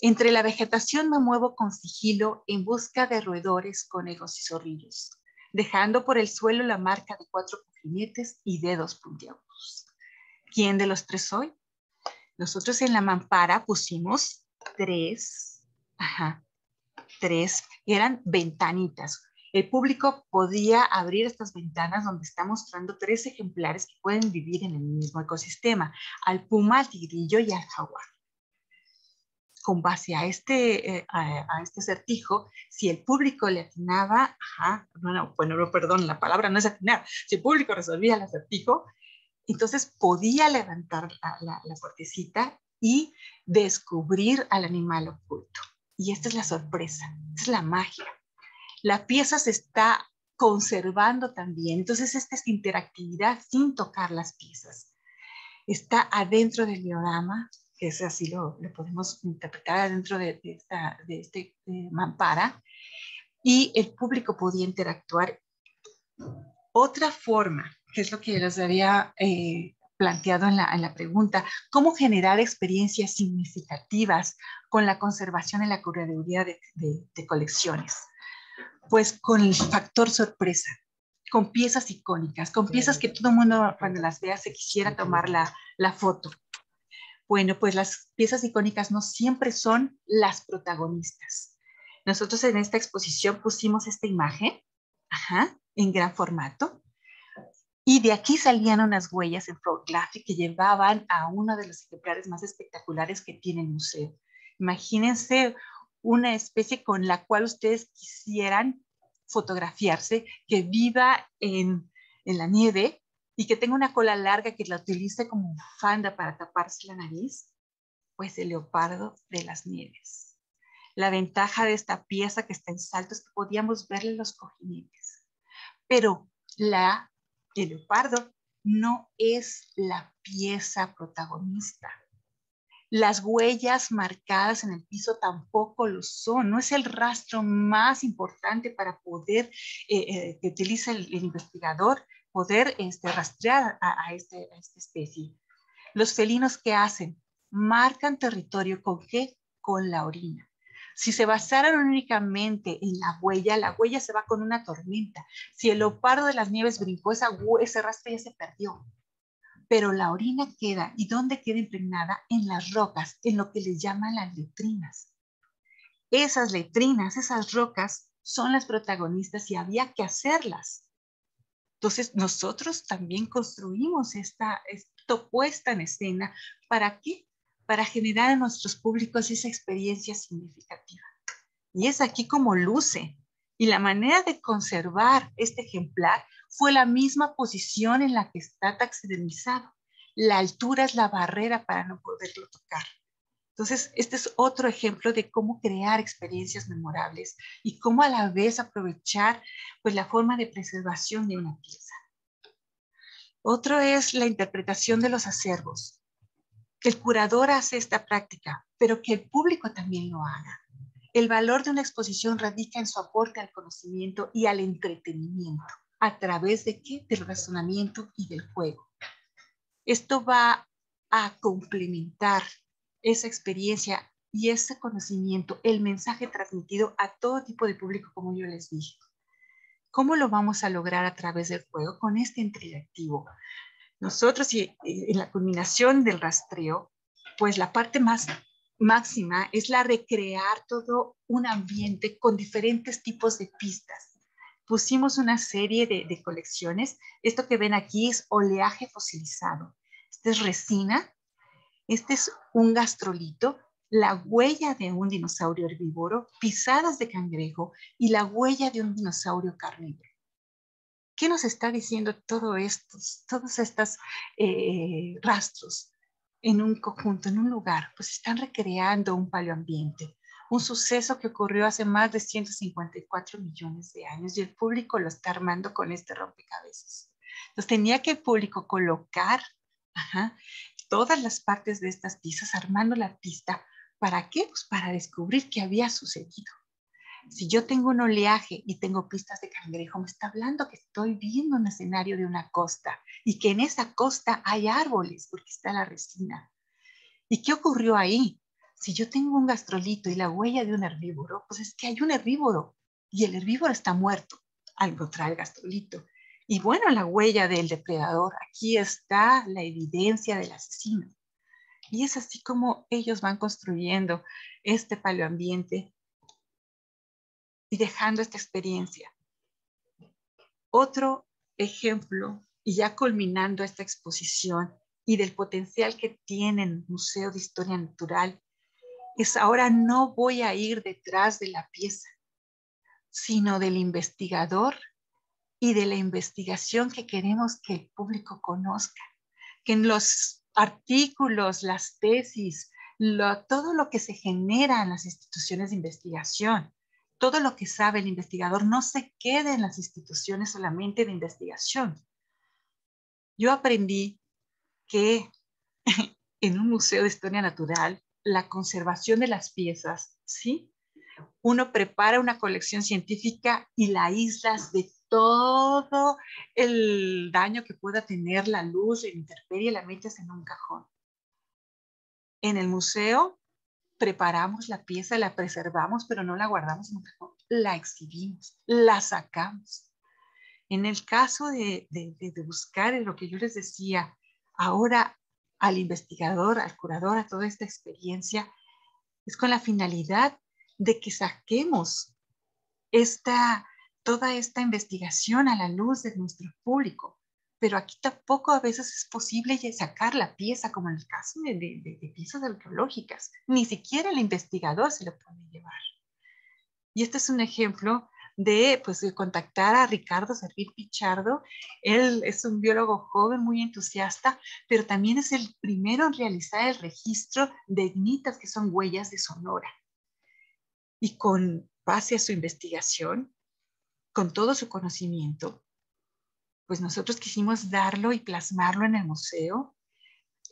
Entre la vegetación me muevo con sigilo en busca de roedores, conejos y zorrillos dejando por el suelo la marca de cuatro cojinetes y dedos puntiagudos. ¿Quién de los tres soy? Nosotros en la mampara pusimos tres, ajá, tres, eran ventanitas. El público podía abrir estas ventanas donde está mostrando tres ejemplares que pueden vivir en el mismo ecosistema, al puma, al tigrillo y al jaguar. Con base a este, eh, a, este acertijo, si el público le atinaba, ajá, bueno, perdón, la palabra no es atinar, si el público resolvía el acertijo, entonces podía levantar la, la, puertecita y descubrir al animal oculto. Y esta es la sorpresa, es la magia. La pieza se está conservando también, entonces esta es interactividad sin tocar las piezas. Está adentro del diorama, que es así lo, podemos interpretar adentro de, esta, de este mampara, y el público podía interactuar. Otra forma que es lo que les había eh, planteado en la, pregunta, ¿cómo generar experiencias significativas con la conservación y la curaduría de, colecciones? Pues con el factor sorpresa, con piezas icónicas, con piezas que todo el mundo cuando las vea se quisiera tomar la, la foto. Bueno, pues las piezas icónicas no siempre son las protagonistas. Nosotros en esta exposición pusimos esta imagen ajá, en gran formato y de aquí salían unas huellas en Froglaffy que llevaban a uno de los ejemplares más espectaculares que tiene el museo. Imagínense una especie con la cual ustedes quisieran fotografiarse, que viva en, en la nieve y que tenga una cola larga que la utilice como bufanda para taparse la nariz, pues el leopardo de las nieves. La ventaja de esta pieza que está en salto es que podíamos verle los cojinetes, pero la el leopardo no es la pieza protagonista. Las huellas marcadas en el piso tampoco lo son, no es el rastro más importante para poder, eh, eh, que utiliza el, investigador, poder este, rastrear a, este, a esta especie. Los felinos que hacen, marcan territorio con qué? Con la orina. Si se basaran únicamente en la huella, la huella se va con una tormenta. Si el leopardo de las nieves brincó, esa, ese rastro ya se perdió. Pero la orina queda, ¿y dónde queda impregnada? En las rocas, en lo que les llaman las letrinas. Esas letrinas, esas rocas, son las protagonistas y había que hacerlas. Entonces, nosotros también construimos esta, esta puesta en escena. ¿Para qué? Para generar a nuestros públicos esa experiencia significativa. Y es aquí como luce. Y la manera de conservar este ejemplar fue la misma posición en la que está taxidermizado. La altura es la barrera para no poderlo tocar. Entonces, este es otro ejemplo de cómo crear experiencias memorables y cómo a la vez aprovechar pues, la forma de preservación de una pieza. Otro es la interpretación de los acervos el curador hace esta práctica, pero que el público también lo haga. El valor de una exposición radica en su aporte al conocimiento y al entretenimiento. ¿A través de qué? Del razonamiento y del juego. Esto va a complementar esa experiencia y ese conocimiento, el mensaje transmitido a todo tipo de público, como yo les dije. ¿Cómo lo vamos a lograr a través del juego? Con este interactivo. Nosotros, y en la culminación del rastreo, pues la parte más máxima es la recrear todo un ambiente con diferentes tipos de pistas. Pusimos una serie de, de colecciones. Esto que ven aquí es oleaje fosilizado. Este es resina. Este es un gastrolito, la huella de un dinosaurio herbívoro, pisadas de cangrejo y la huella de un dinosaurio carnívoro. ¿Qué nos está diciendo todo estos, todos estos eh, rastros en un conjunto, en un lugar? Pues están recreando un paleoambiente, un suceso que ocurrió hace más de 154 millones de años y el público lo está armando con este rompecabezas. Entonces tenía que el público colocar todas las partes de estas piezas armando la pista. ¿Para qué? Pues para descubrir qué había sucedido. Si yo tengo un oleaje y tengo pistas de cangrejo, me está hablando que estoy viendo un escenario de una costa y que en esa costa hay árboles porque está la resina. ¿Y qué ocurrió ahí? Si yo tengo un gastrolito y la huella de un herbívoro, pues es que hay un herbívoro y el herbívoro está muerto al encontrar el gastrolito. Y bueno, la huella del depredador, aquí está la evidencia del asesino. Y es así como ellos van construyendo este paleoambiente y dejando esta experiencia. Otro ejemplo, y ya culminando esta exposición y del potencial que tiene el Museo de Historia Natural, es ahora no voy a ir detrás de la pieza, sino del investigador y de la investigación que queremos que el público conozca, que en los artículos, las tesis, todo lo que se genera en las instituciones de investigación, todo lo que sabe el investigador no se quede en las instituciones solamente de investigación. Yo aprendí que en un museo de historia natural, la conservación de las piezas, ¿sí? Uno prepara una colección científica y la aíslas de todo el daño que pueda tener la luz, la intemperie, la metes en un cajón. En el museo preparamos la pieza, la preservamos, pero no la guardamos la exhibimos, la sacamos. En el caso de, de, de buscar lo que yo les decía, ahora al investigador, al curador, a toda esta experiencia, es con la finalidad de que saquemos esta, toda esta investigación a la luz de nuestro público, pero aquí tampoco a veces es posible sacar la pieza, como en el caso de, de, piezas arqueológicas. Ni siquiera el investigador se lo puede llevar. Y este es un ejemplo de, pues, de contactar a Ricardo Servir Pichardo. Él es un biólogo joven, muy entusiasta, pero también es el primero en realizar el registro de ignitas, que son huellas de Sonora. Y con base a su investigación, con todo su conocimiento, pues nosotros quisimos darlo y plasmarlo en el museo.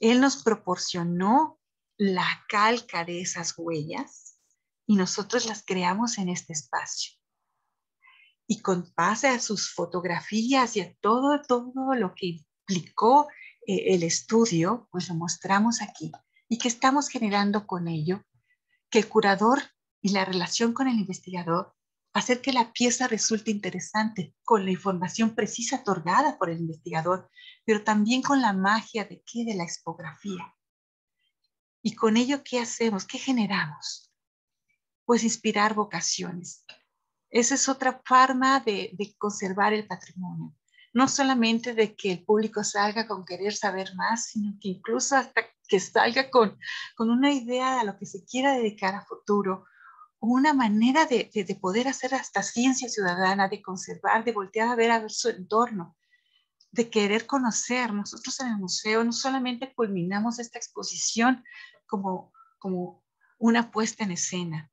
Él nos proporcionó la calca de esas huellas y nosotros las creamos en este espacio. Y con base a sus fotografías y a todo, todo lo que implicó eh, el estudio, pues lo mostramos aquí. ¿Y que estamos generando con ello? Que el curador y la relación con el investigador hacer que la pieza resulte interesante con la información precisa otorgada por el investigador, pero también con la magia de qué, de la expografía. Y con ello, ¿qué hacemos? ¿Qué generamos? Pues inspirar vocaciones. Esa es otra forma de, conservar el patrimonio. No solamente de que el público salga con querer saber más, sino que incluso hasta que salga con, con una idea a lo que se quiera dedicar a futuro una manera de, poder hacer hasta ciencia ciudadana, de conservar, de voltear a ver a ver su entorno, de querer conocer. Nosotros en el museo no solamente culminamos esta exposición como, como una puesta en escena,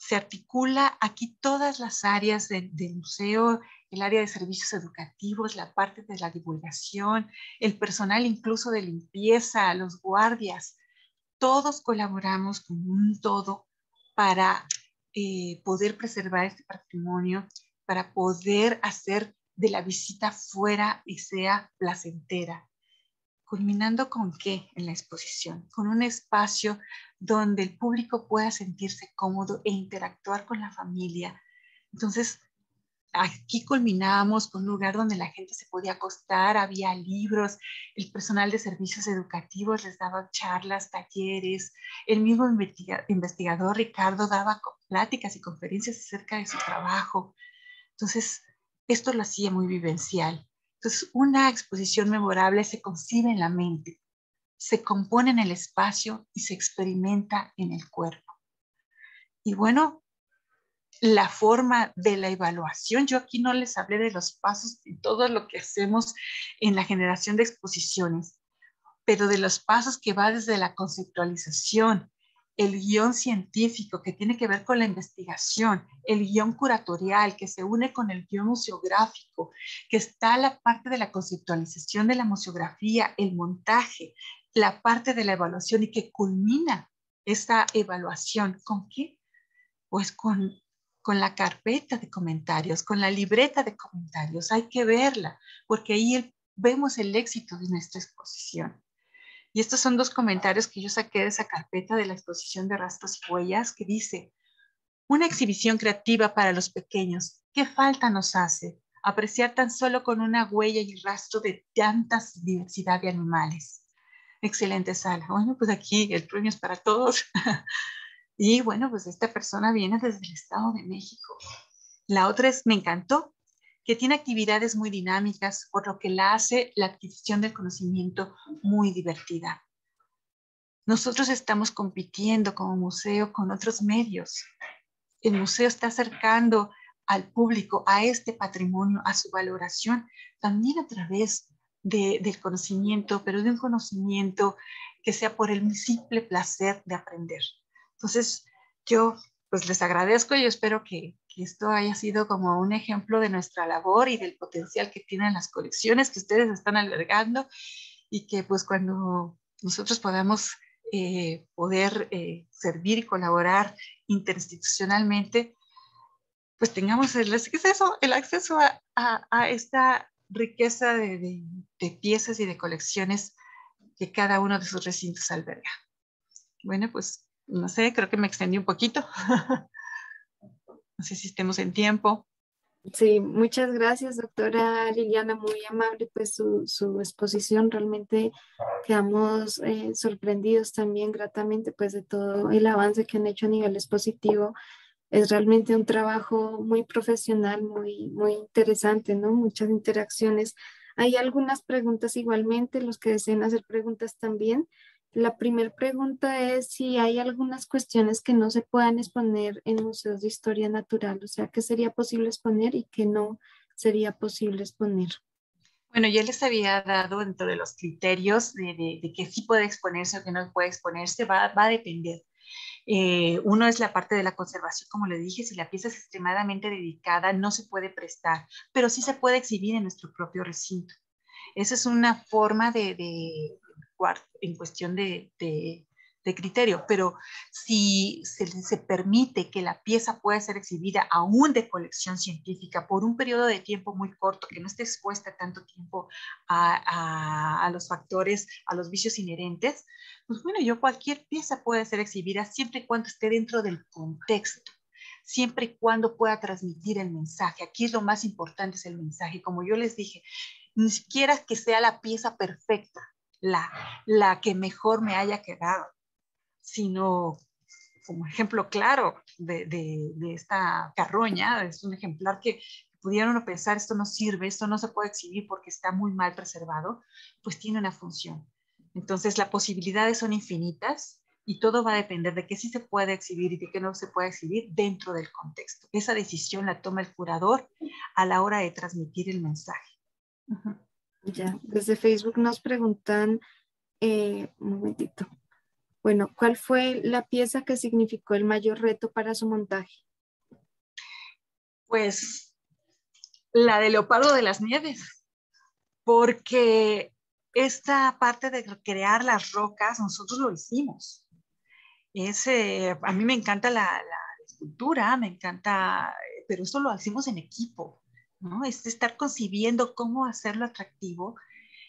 se articula aquí todas las áreas del museo, el área de servicios educativos, la parte de la divulgación, el personal incluso de limpieza, los guardias. Todos colaboramos con un todo para eh, poder preservar este patrimonio, para poder hacer de la visita fuera y sea placentera. Culminando con qué en la exposición? Con un espacio donde el público pueda sentirse cómodo e interactuar con la familia. Entonces, aquí culminábamos con un lugar donde la gente se podía acostar, había libros, el personal de servicios educativos les daba charlas, talleres, el mismo investigador Ricardo daba pláticas y conferencias acerca de su trabajo. Entonces, esto lo hacía muy vivencial. Entonces, una exposición memorable se concibe en la mente, se compone en el espacio y se experimenta en el cuerpo. Y bueno, la forma de la evaluación. Yo aquí no les hablé de los pasos y todo lo que hacemos en la generación de exposiciones, pero de los pasos que va desde la conceptualización, el guion científico que tiene que ver con la investigación, el guion curatorial que se une con el guion museográfico, que está la parte de la conceptualización de la museografía, el montaje, la parte de la evaluación y que culmina esta evaluación. ¿Con qué? Pues con con la carpeta de comentarios, con la libreta de comentarios. Hay que verla, porque ahí vemos el éxito de nuestra exposición. Y estos son dos comentarios que yo saqué de esa carpeta de la exposición de rastros y huellas, que dice, una exhibición creativa para los pequeños, ¿qué falta nos hace? Apreciar tan solo con una huella y rastro de tantas diversidad de animales. Excelente sala. Bueno, pues aquí el premio es para todos. Y bueno, pues esta persona viene desde el Estado de México. La otra es, me encantó, que tiene actividades muy dinámicas, por lo que la hace la adquisición del conocimiento muy divertida. Nosotros estamos compitiendo como museo con otros medios. El museo está acercando al público a este patrimonio, a su valoración, también a través del conocimiento, pero de un conocimiento que sea por el simple placer de aprender. Entonces, yo pues les agradezco y espero que, que, esto haya sido como un ejemplo de nuestra labor y del potencial que tienen las colecciones que ustedes están albergando y que pues cuando nosotros podamos eh, poder eh, servir y colaborar interinstitucionalmente, pues tengamos el acceso, el acceso a, a, esta riqueza de, de, piezas y de colecciones que cada uno de sus recintos alberga. Bueno, pues no sé, creo que me extendí un poquito. no sé si estemos en tiempo. Sí, muchas gracias, doctora Liliana, muy amable, pues su, su exposición realmente quedamos eh, sorprendidos también gratamente pues de todo el avance que han hecho a nivel expositivo es realmente un trabajo muy profesional, muy, muy interesante, ¿no? Muchas interacciones. Hay algunas preguntas igualmente, los que deseen hacer preguntas también. La primera pregunta es si hay algunas cuestiones que no se puedan exponer en museos de historia natural, o sea, que sería posible exponer y que no sería posible exponer. Bueno, yo les había dado dentro de los criterios de, de, que sí puede exponerse o que no puede exponerse, va, a depender. Eh, uno es la parte de la conservación, como le dije, si la pieza es extremadamente dedicada, no se puede prestar, pero sí se puede exhibir en nuestro propio recinto. Esa es una forma de en cuestión de, de, de, criterio, pero si se, se, permite que la pieza pueda ser exhibida aún de colección científica por un periodo de tiempo muy corto, que no esté expuesta tanto tiempo a, a, a los factores, a los vicios inherentes, pues bueno, yo cualquier pieza puede ser exhibida siempre y cuando esté dentro del contexto, siempre y cuando pueda transmitir el mensaje. Aquí es lo más importante, es el mensaje. Como yo les dije, ni siquiera que sea la pieza perfecta, la, la que mejor me haya quedado, sino como ejemplo claro de, de, esta carroña, es un ejemplar que pudieron pensar esto no sirve, esto no se puede exhibir porque está muy mal preservado, pues tiene una función. Entonces, las posibilidades son infinitas y todo va a depender de qué sí se puede exhibir y de qué no se puede exhibir dentro del contexto. Esa decisión la toma el curador a la hora de transmitir el mensaje. Ya, desde Facebook nos preguntan, eh, un momentito. Bueno, ¿cuál fue la pieza que significó el mayor reto para su montaje? Pues la de Leopardo de las Nieves, porque esta parte de crear las rocas, nosotros lo hicimos. Es, eh, a mí me encanta la, la, escultura, me encanta, pero esto lo hacemos en equipo, ¿no? Es estar concibiendo cómo hacerlo atractivo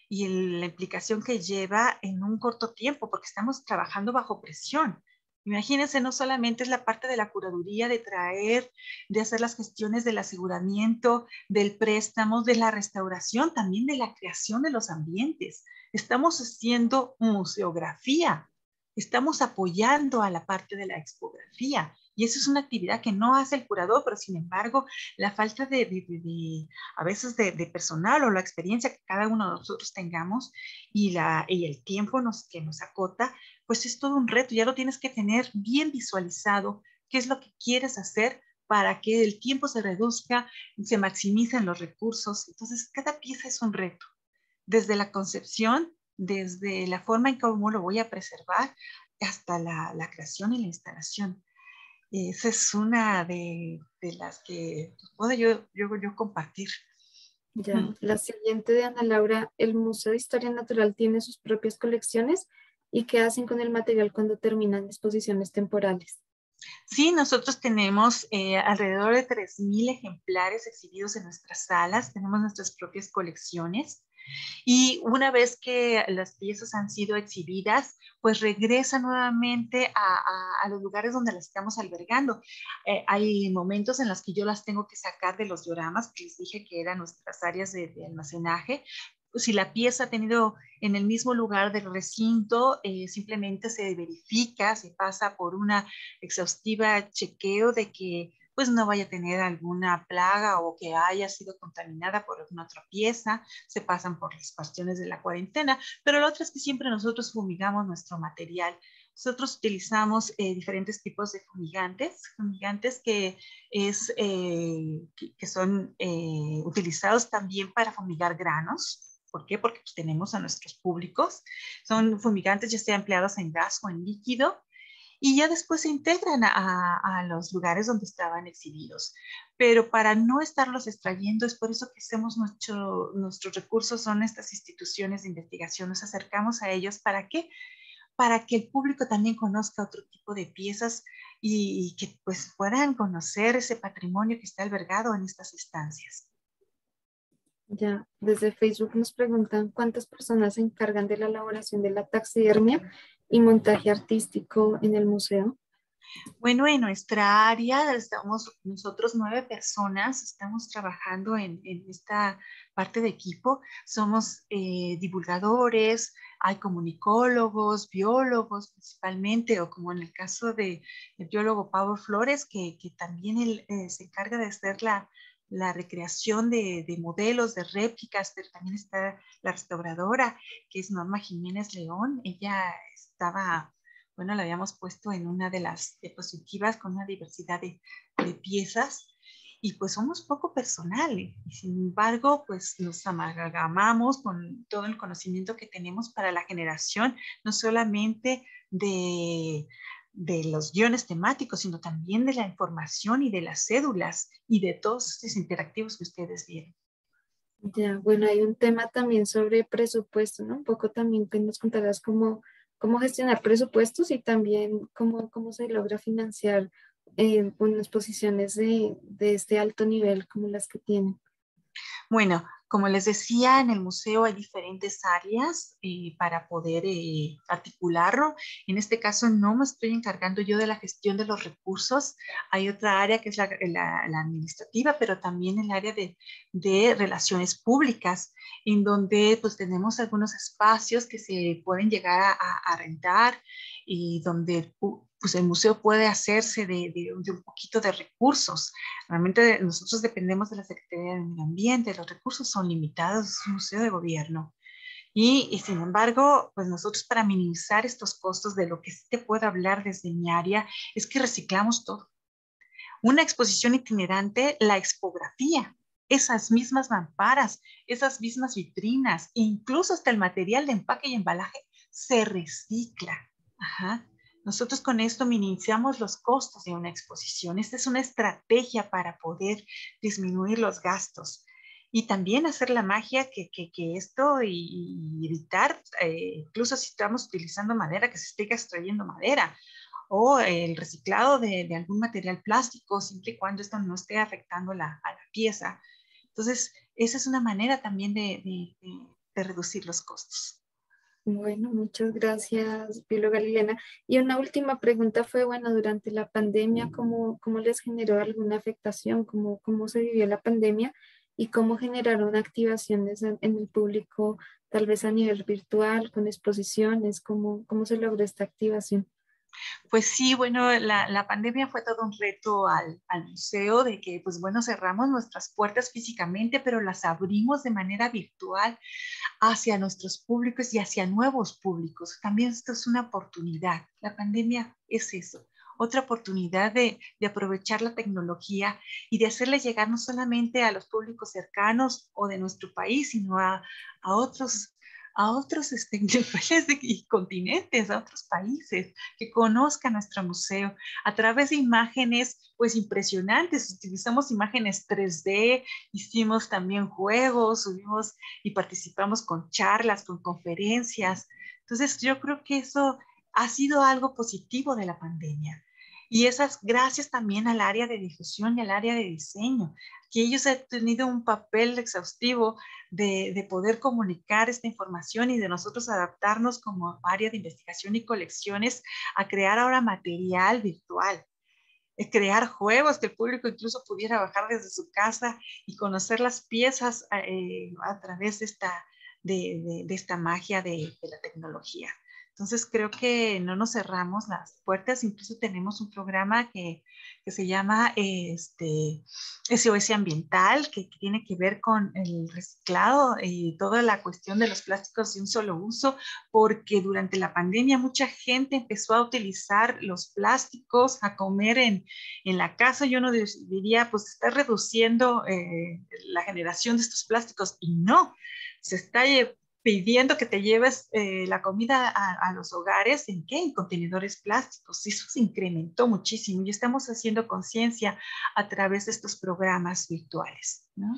y la implicación que lleva en un corto tiempo, porque estamos trabajando bajo presión. Imagínense, no solamente es la parte de la curaduría, de traer, de hacer las gestiones del aseguramiento, del préstamo, de la restauración, también de la creación de los ambientes. Estamos haciendo museografía, estamos apoyando a la parte de la expografía. Y eso es una actividad que no hace el curador, pero sin embargo, la falta de, de, a veces de, personal o la experiencia que cada uno de nosotros tengamos y, la, y el tiempo nos, que nos acota, pues es todo un reto. Ya lo tienes que tener bien visualizado, qué es lo que quieres hacer para que el tiempo se reduzca, se maximicen los recursos. Entonces, cada pieza es un reto. Desde la concepción, desde la forma en cómo lo voy a preservar, hasta la creación y la instalación. Esa es una de, de las que puedo yo, yo, yo compartir. Ya, la siguiente de Ana Laura, el Museo de Historia Natural tiene sus propias colecciones y qué hacen con el material cuando terminan exposiciones temporales. Sí, nosotros tenemos eh, alrededor de 3.000 ejemplares exhibidos en nuestras salas, tenemos nuestras propias colecciones. Y una vez que las piezas han sido exhibidas, pues regresa nuevamente a, los lugares donde las estamos albergando. Eh, hay momentos en los que yo las tengo que sacar de los dioramas, que les dije que eran nuestras áreas de, de almacenaje, si la pieza ha tenido en el mismo lugar del recinto, eh, simplemente se verifica, se pasa por una exhaustiva chequeo de que pues no vaya a tener alguna plaga o que haya sido contaminada por alguna otra pieza, se pasan por las cuestiones de la cuarentena, pero lo otro es que siempre nosotros fumigamos nuestro material. Nosotros utilizamos eh, diferentes tipos de fumigantes, fumigantes que, es, eh, que, son eh, utilizados también para fumigar granos, ¿Por qué? Porque pues, tenemos a nuestros públicos. Son fumigantes ya sea empleados en gas o en líquido y ya después se integran a, los lugares donde estaban exhibidos. Pero para no estarlos extrayendo, es por eso que hacemos nuestro, nuestros recursos, son estas instituciones de investigación, nos acercamos a ellos. ¿Para qué? Para que el público también conozca otro tipo de piezas y, y que pues puedan conocer ese patrimonio que está albergado en estas estancias. Ya, desde Facebook nos preguntan cuántas personas se encargan de la elaboración de la taxidermia y montaje artístico en el museo. Bueno, en nuestra área estamos nosotros nueve personas, estamos trabajando en, esta parte de equipo. Somos eh, divulgadores, hay comunicólogos, biólogos principalmente, o como en el caso del biólogo Pablo Flores, que, también él, eh, se encarga de hacer la, la recreación de, modelos, de réplicas, pero también está la restauradora, que es Norma Jiménez León. Ella estaba, bueno, la habíamos puesto en una de las diapositivas con una diversidad de, piezas y pues somos poco personal y sin embargo pues nos amalgamamos con todo el conocimiento que tenemos para la generación no solamente de de los guiones temáticos, sino también de la información y de las cédulas y de todos estos interactivos que ustedes vieron. Ya, bueno, hay un tema también sobre presupuesto, ¿no? Un poco también que nos contarás cómo, cómo gestionar presupuestos y también cómo, cómo se logra financiar eh, exposiciones de, de este alto nivel como las que tienen. Bueno, como les decía, en el museo hay diferentes áreas eh, para poder eh, articularlo. En este caso no me estoy encargando yo de la gestión de los recursos. Hay otra área que es la, administrativa, pero también el área de, relaciones públicas, en donde pues tenemos algunos espacios que se pueden llegar a, a rentar y donde pues el museo puede hacerse de, un poquito de recursos. Realmente nosotros dependemos de la Secretaría de Medio Ambiente, los recursos son limitados, es un museo de gobierno. Y, sin embargo, pues nosotros para minimizar estos costos de lo que sí te puedo hablar desde mi área es que reciclamos todo. Una exposición itinerante, la expografía, esas mismas mamparas, esas mismas vitrinas, incluso hasta el material de empaque y embalaje se recicla. Ajá. Nosotros con esto minimizamos los costos de una exposición. Esta es una estrategia para poder disminuir los gastos y también hacer la magia que, esto y, evitar, eh, incluso si estamos utilizando madera, que se esté extrayendo madera o el reciclado de, algún material plástico, siempre y cuando esto no esté afectando la, a la pieza. Entonces, esa es una manera también de reducir los costos. Bueno, muchas gracias, bióloga Liliana. Y una última pregunta fue, bueno, durante la pandemia, ¿cómo, cómo les generó alguna afectación? ¿Cómo, ¿Cómo se vivió la pandemia? ¿Y cómo generaron activaciones en, el público, tal vez a nivel virtual, con exposiciones? ¿Cómo, cómo se logró esta activación? Pues sí, bueno, la, pandemia fue todo un reto al, al, museo de que, pues bueno, cerramos nuestras puertas físicamente, pero las abrimos de manera virtual hacia nuestros públicos y hacia nuevos públicos. También esto es una oportunidad. La pandemia es eso, otra oportunidad de, de, aprovechar la tecnología y de hacerle llegar no solamente a los públicos cercanos o de nuestro país, sino a, a otros a otros este, niveles y continentes, a otros países, que conozcan nuestro museo a través de imágenes pues impresionantes. Utilizamos imágenes 3D, hicimos también juegos, subimos y participamos con charlas, con conferencias. Entonces yo creo que eso ha sido algo positivo de la pandemia. Y esas gracias también al área de difusión y al área de diseño, que ellos han tenido un papel exhaustivo de, de, poder comunicar esta información y de nosotros adaptarnos como área de investigación y colecciones a crear ahora material virtual eh, crear juegos que el público incluso pudiera bajar desde su casa y conocer las piezas eh, a través de esta, de, de, esta magia de, la tecnología. Entonces creo que no nos cerramos las puertas, incluso tenemos un programa que, que se llama este, SOS Ambiental, que, tiene que ver con el reciclado y toda la cuestión de los plásticos de un solo uso, porque durante la pandemia mucha gente empezó a utilizar los plásticos, a comer en, en la casa. Yo no diría, pues está reduciendo eh, la generación de estos plásticos y no, se está pidiendo que te lleves eh, la comida a, los hogares, ¿en qué? En contenedores plásticos. Eso se incrementó muchísimo y estamos haciendo conciencia a través de estos programas virtuales, ¿no?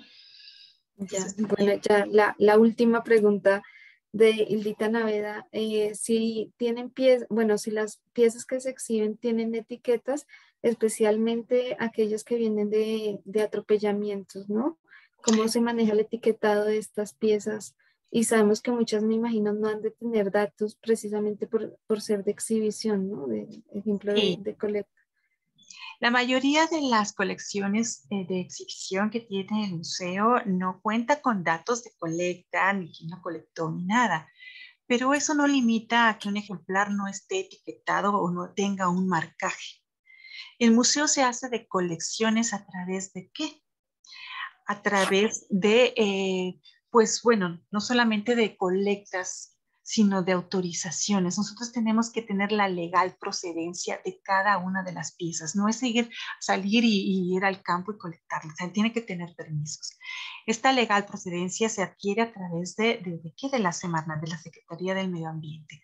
Ya, bueno, ya la, la, última pregunta de Hildita Naveda, eh, si tienen piezas, bueno, si las piezas que se exhiben tienen etiquetas, especialmente aquellas que vienen de, de atropellamientos, ¿no? ¿Cómo se maneja el etiquetado de estas piezas? Y sabemos que muchas, me imagino, no han de tener datos precisamente por, por ser de exhibición, ¿no? De ejemplo de, de, colecta. La mayoría de las colecciones eh, de exhibición que tiene el museo no cuenta con datos de colecta, ni quién lo colectó, ni nada. Pero eso no limita a que un ejemplar no esté etiquetado o no tenga un marcaje. El museo se hace de colecciones a través de qué? A través de eh, pues bueno, no solamente de colectas, sino de autorizaciones. Nosotros tenemos que tener la legal procedencia de cada una de las piezas. No es seguir, salir y, ir al campo y colectarlas. tiene que tener permisos. Esta legal procedencia se adquiere a través de, de, ¿qué? de la semana, de la Secretaría del Medio Ambiente.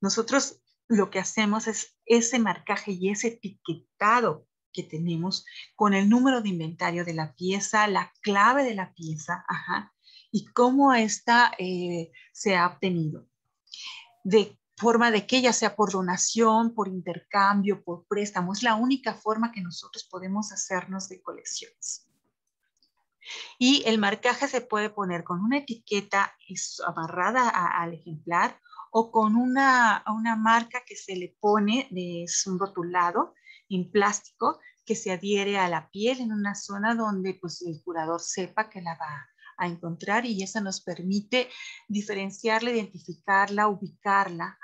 Nosotros lo que hacemos es ese marcaje y ese etiquetado que tenemos con el número de inventario de la pieza, la clave de la pieza, ajá, y cómo esta eh, se ha obtenido. De forma de que ya sea por donación, por intercambio, por préstamo, es la única forma que nosotros podemos hacernos de colecciones. Y el marcaje se puede poner con una etiqueta amarrada al ejemplar o con una, una marca que se le pone, es un rotulado en plástico que se adhiere a la piel en una zona donde pues, el curador sepa que la va a encontrar y eso nos permite diferenciarla, identificarla, ubicarla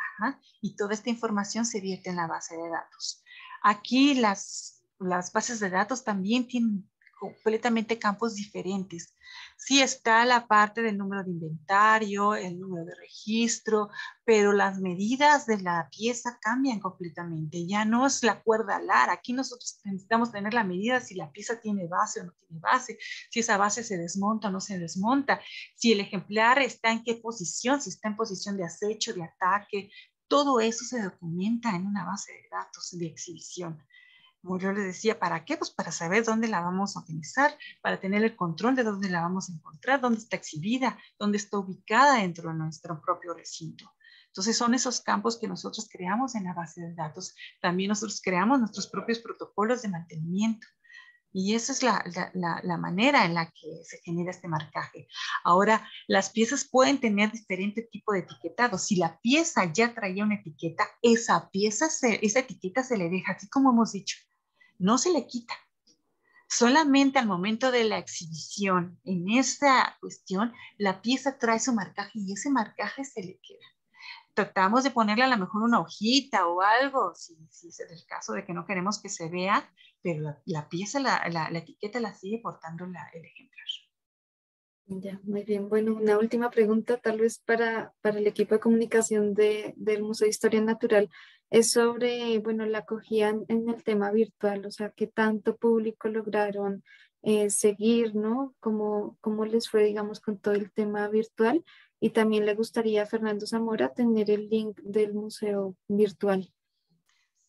y toda esta información se vierte en la base de datos. Aquí las, las bases de datos también tienen completamente campos diferentes. Sí está la parte del número de inventario, el número de registro, pero las medidas de la pieza cambian completamente. Ya no es la cuerda alar. Aquí nosotros necesitamos tener la medida si la pieza tiene base o no tiene base, si esa base se desmonta o no se desmonta, si el ejemplar está en qué posición, si está en posición de acecho, de ataque. Todo eso se documenta en una base de datos de exhibición como yo les decía, ¿para qué? Pues para saber dónde la vamos a utilizar, para tener el control de dónde la vamos a encontrar, dónde está exhibida, dónde está ubicada dentro de nuestro propio recinto. Entonces son esos campos que nosotros creamos en la base de datos. También nosotros creamos nuestros propios protocolos de mantenimiento. Y esa es la, la, la, manera en la que se genera este marcaje. Ahora, las piezas pueden tener diferente tipo de etiquetado. Si la pieza ya traía una etiqueta, esa pieza, esa etiqueta se le deja, así como hemos dicho, no se le quita. Solamente al momento de la exhibición, en esta cuestión, la pieza trae su marcaje y ese marcaje se le queda. Tratamos de ponerle a lo mejor una hojita o algo, si, es el caso de que no queremos que se vea, pero la, pieza, la, etiqueta la sigue portando el ejemplar. Ya, muy bien. Bueno, una última pregunta, tal vez para, para el equipo de comunicación de, del Museo de Historia Natural es sobre, bueno, la acogida en el tema virtual, o sea, qué tanto público lograron eh, seguir, ¿no? ¿Cómo, ¿Cómo les fue, digamos, con todo el tema virtual? Y también le gustaría a Fernando Zamora tener el link del museo virtual.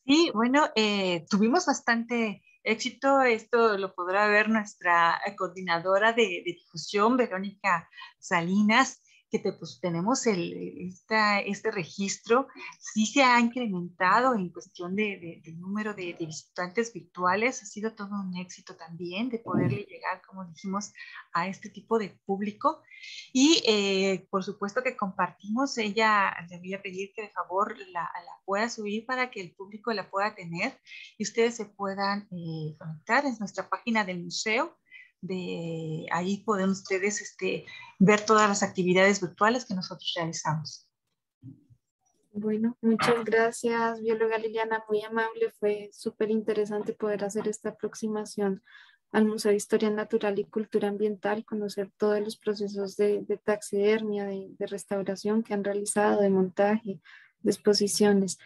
Sí, bueno, eh, tuvimos bastante éxito. Esto lo podrá ver nuestra coordinadora de, de difusión, Verónica Salinas que te, pues, tenemos el, esta, este registro, sí se ha incrementado en cuestión de, de, número de, visitantes virtuales, ha sido todo un éxito también de poderle llegar, como dijimos, a este tipo de público. Y eh, por supuesto que compartimos, ella le voy a pedir que de favor la, la, pueda subir para que el público la pueda tener y ustedes se puedan eh, conectar en nuestra página del museo de ahí pueden ustedes este, ver todas las actividades virtuales que nosotros realizamos. Bueno, muchas gracias, bióloga Liliana, muy amable, fue súper interesante poder hacer esta aproximación al Museo de Historia Natural y Cultura Ambiental, conocer todos los procesos de, taxidermia, de, de, restauración que han realizado, de montaje, de exposiciones.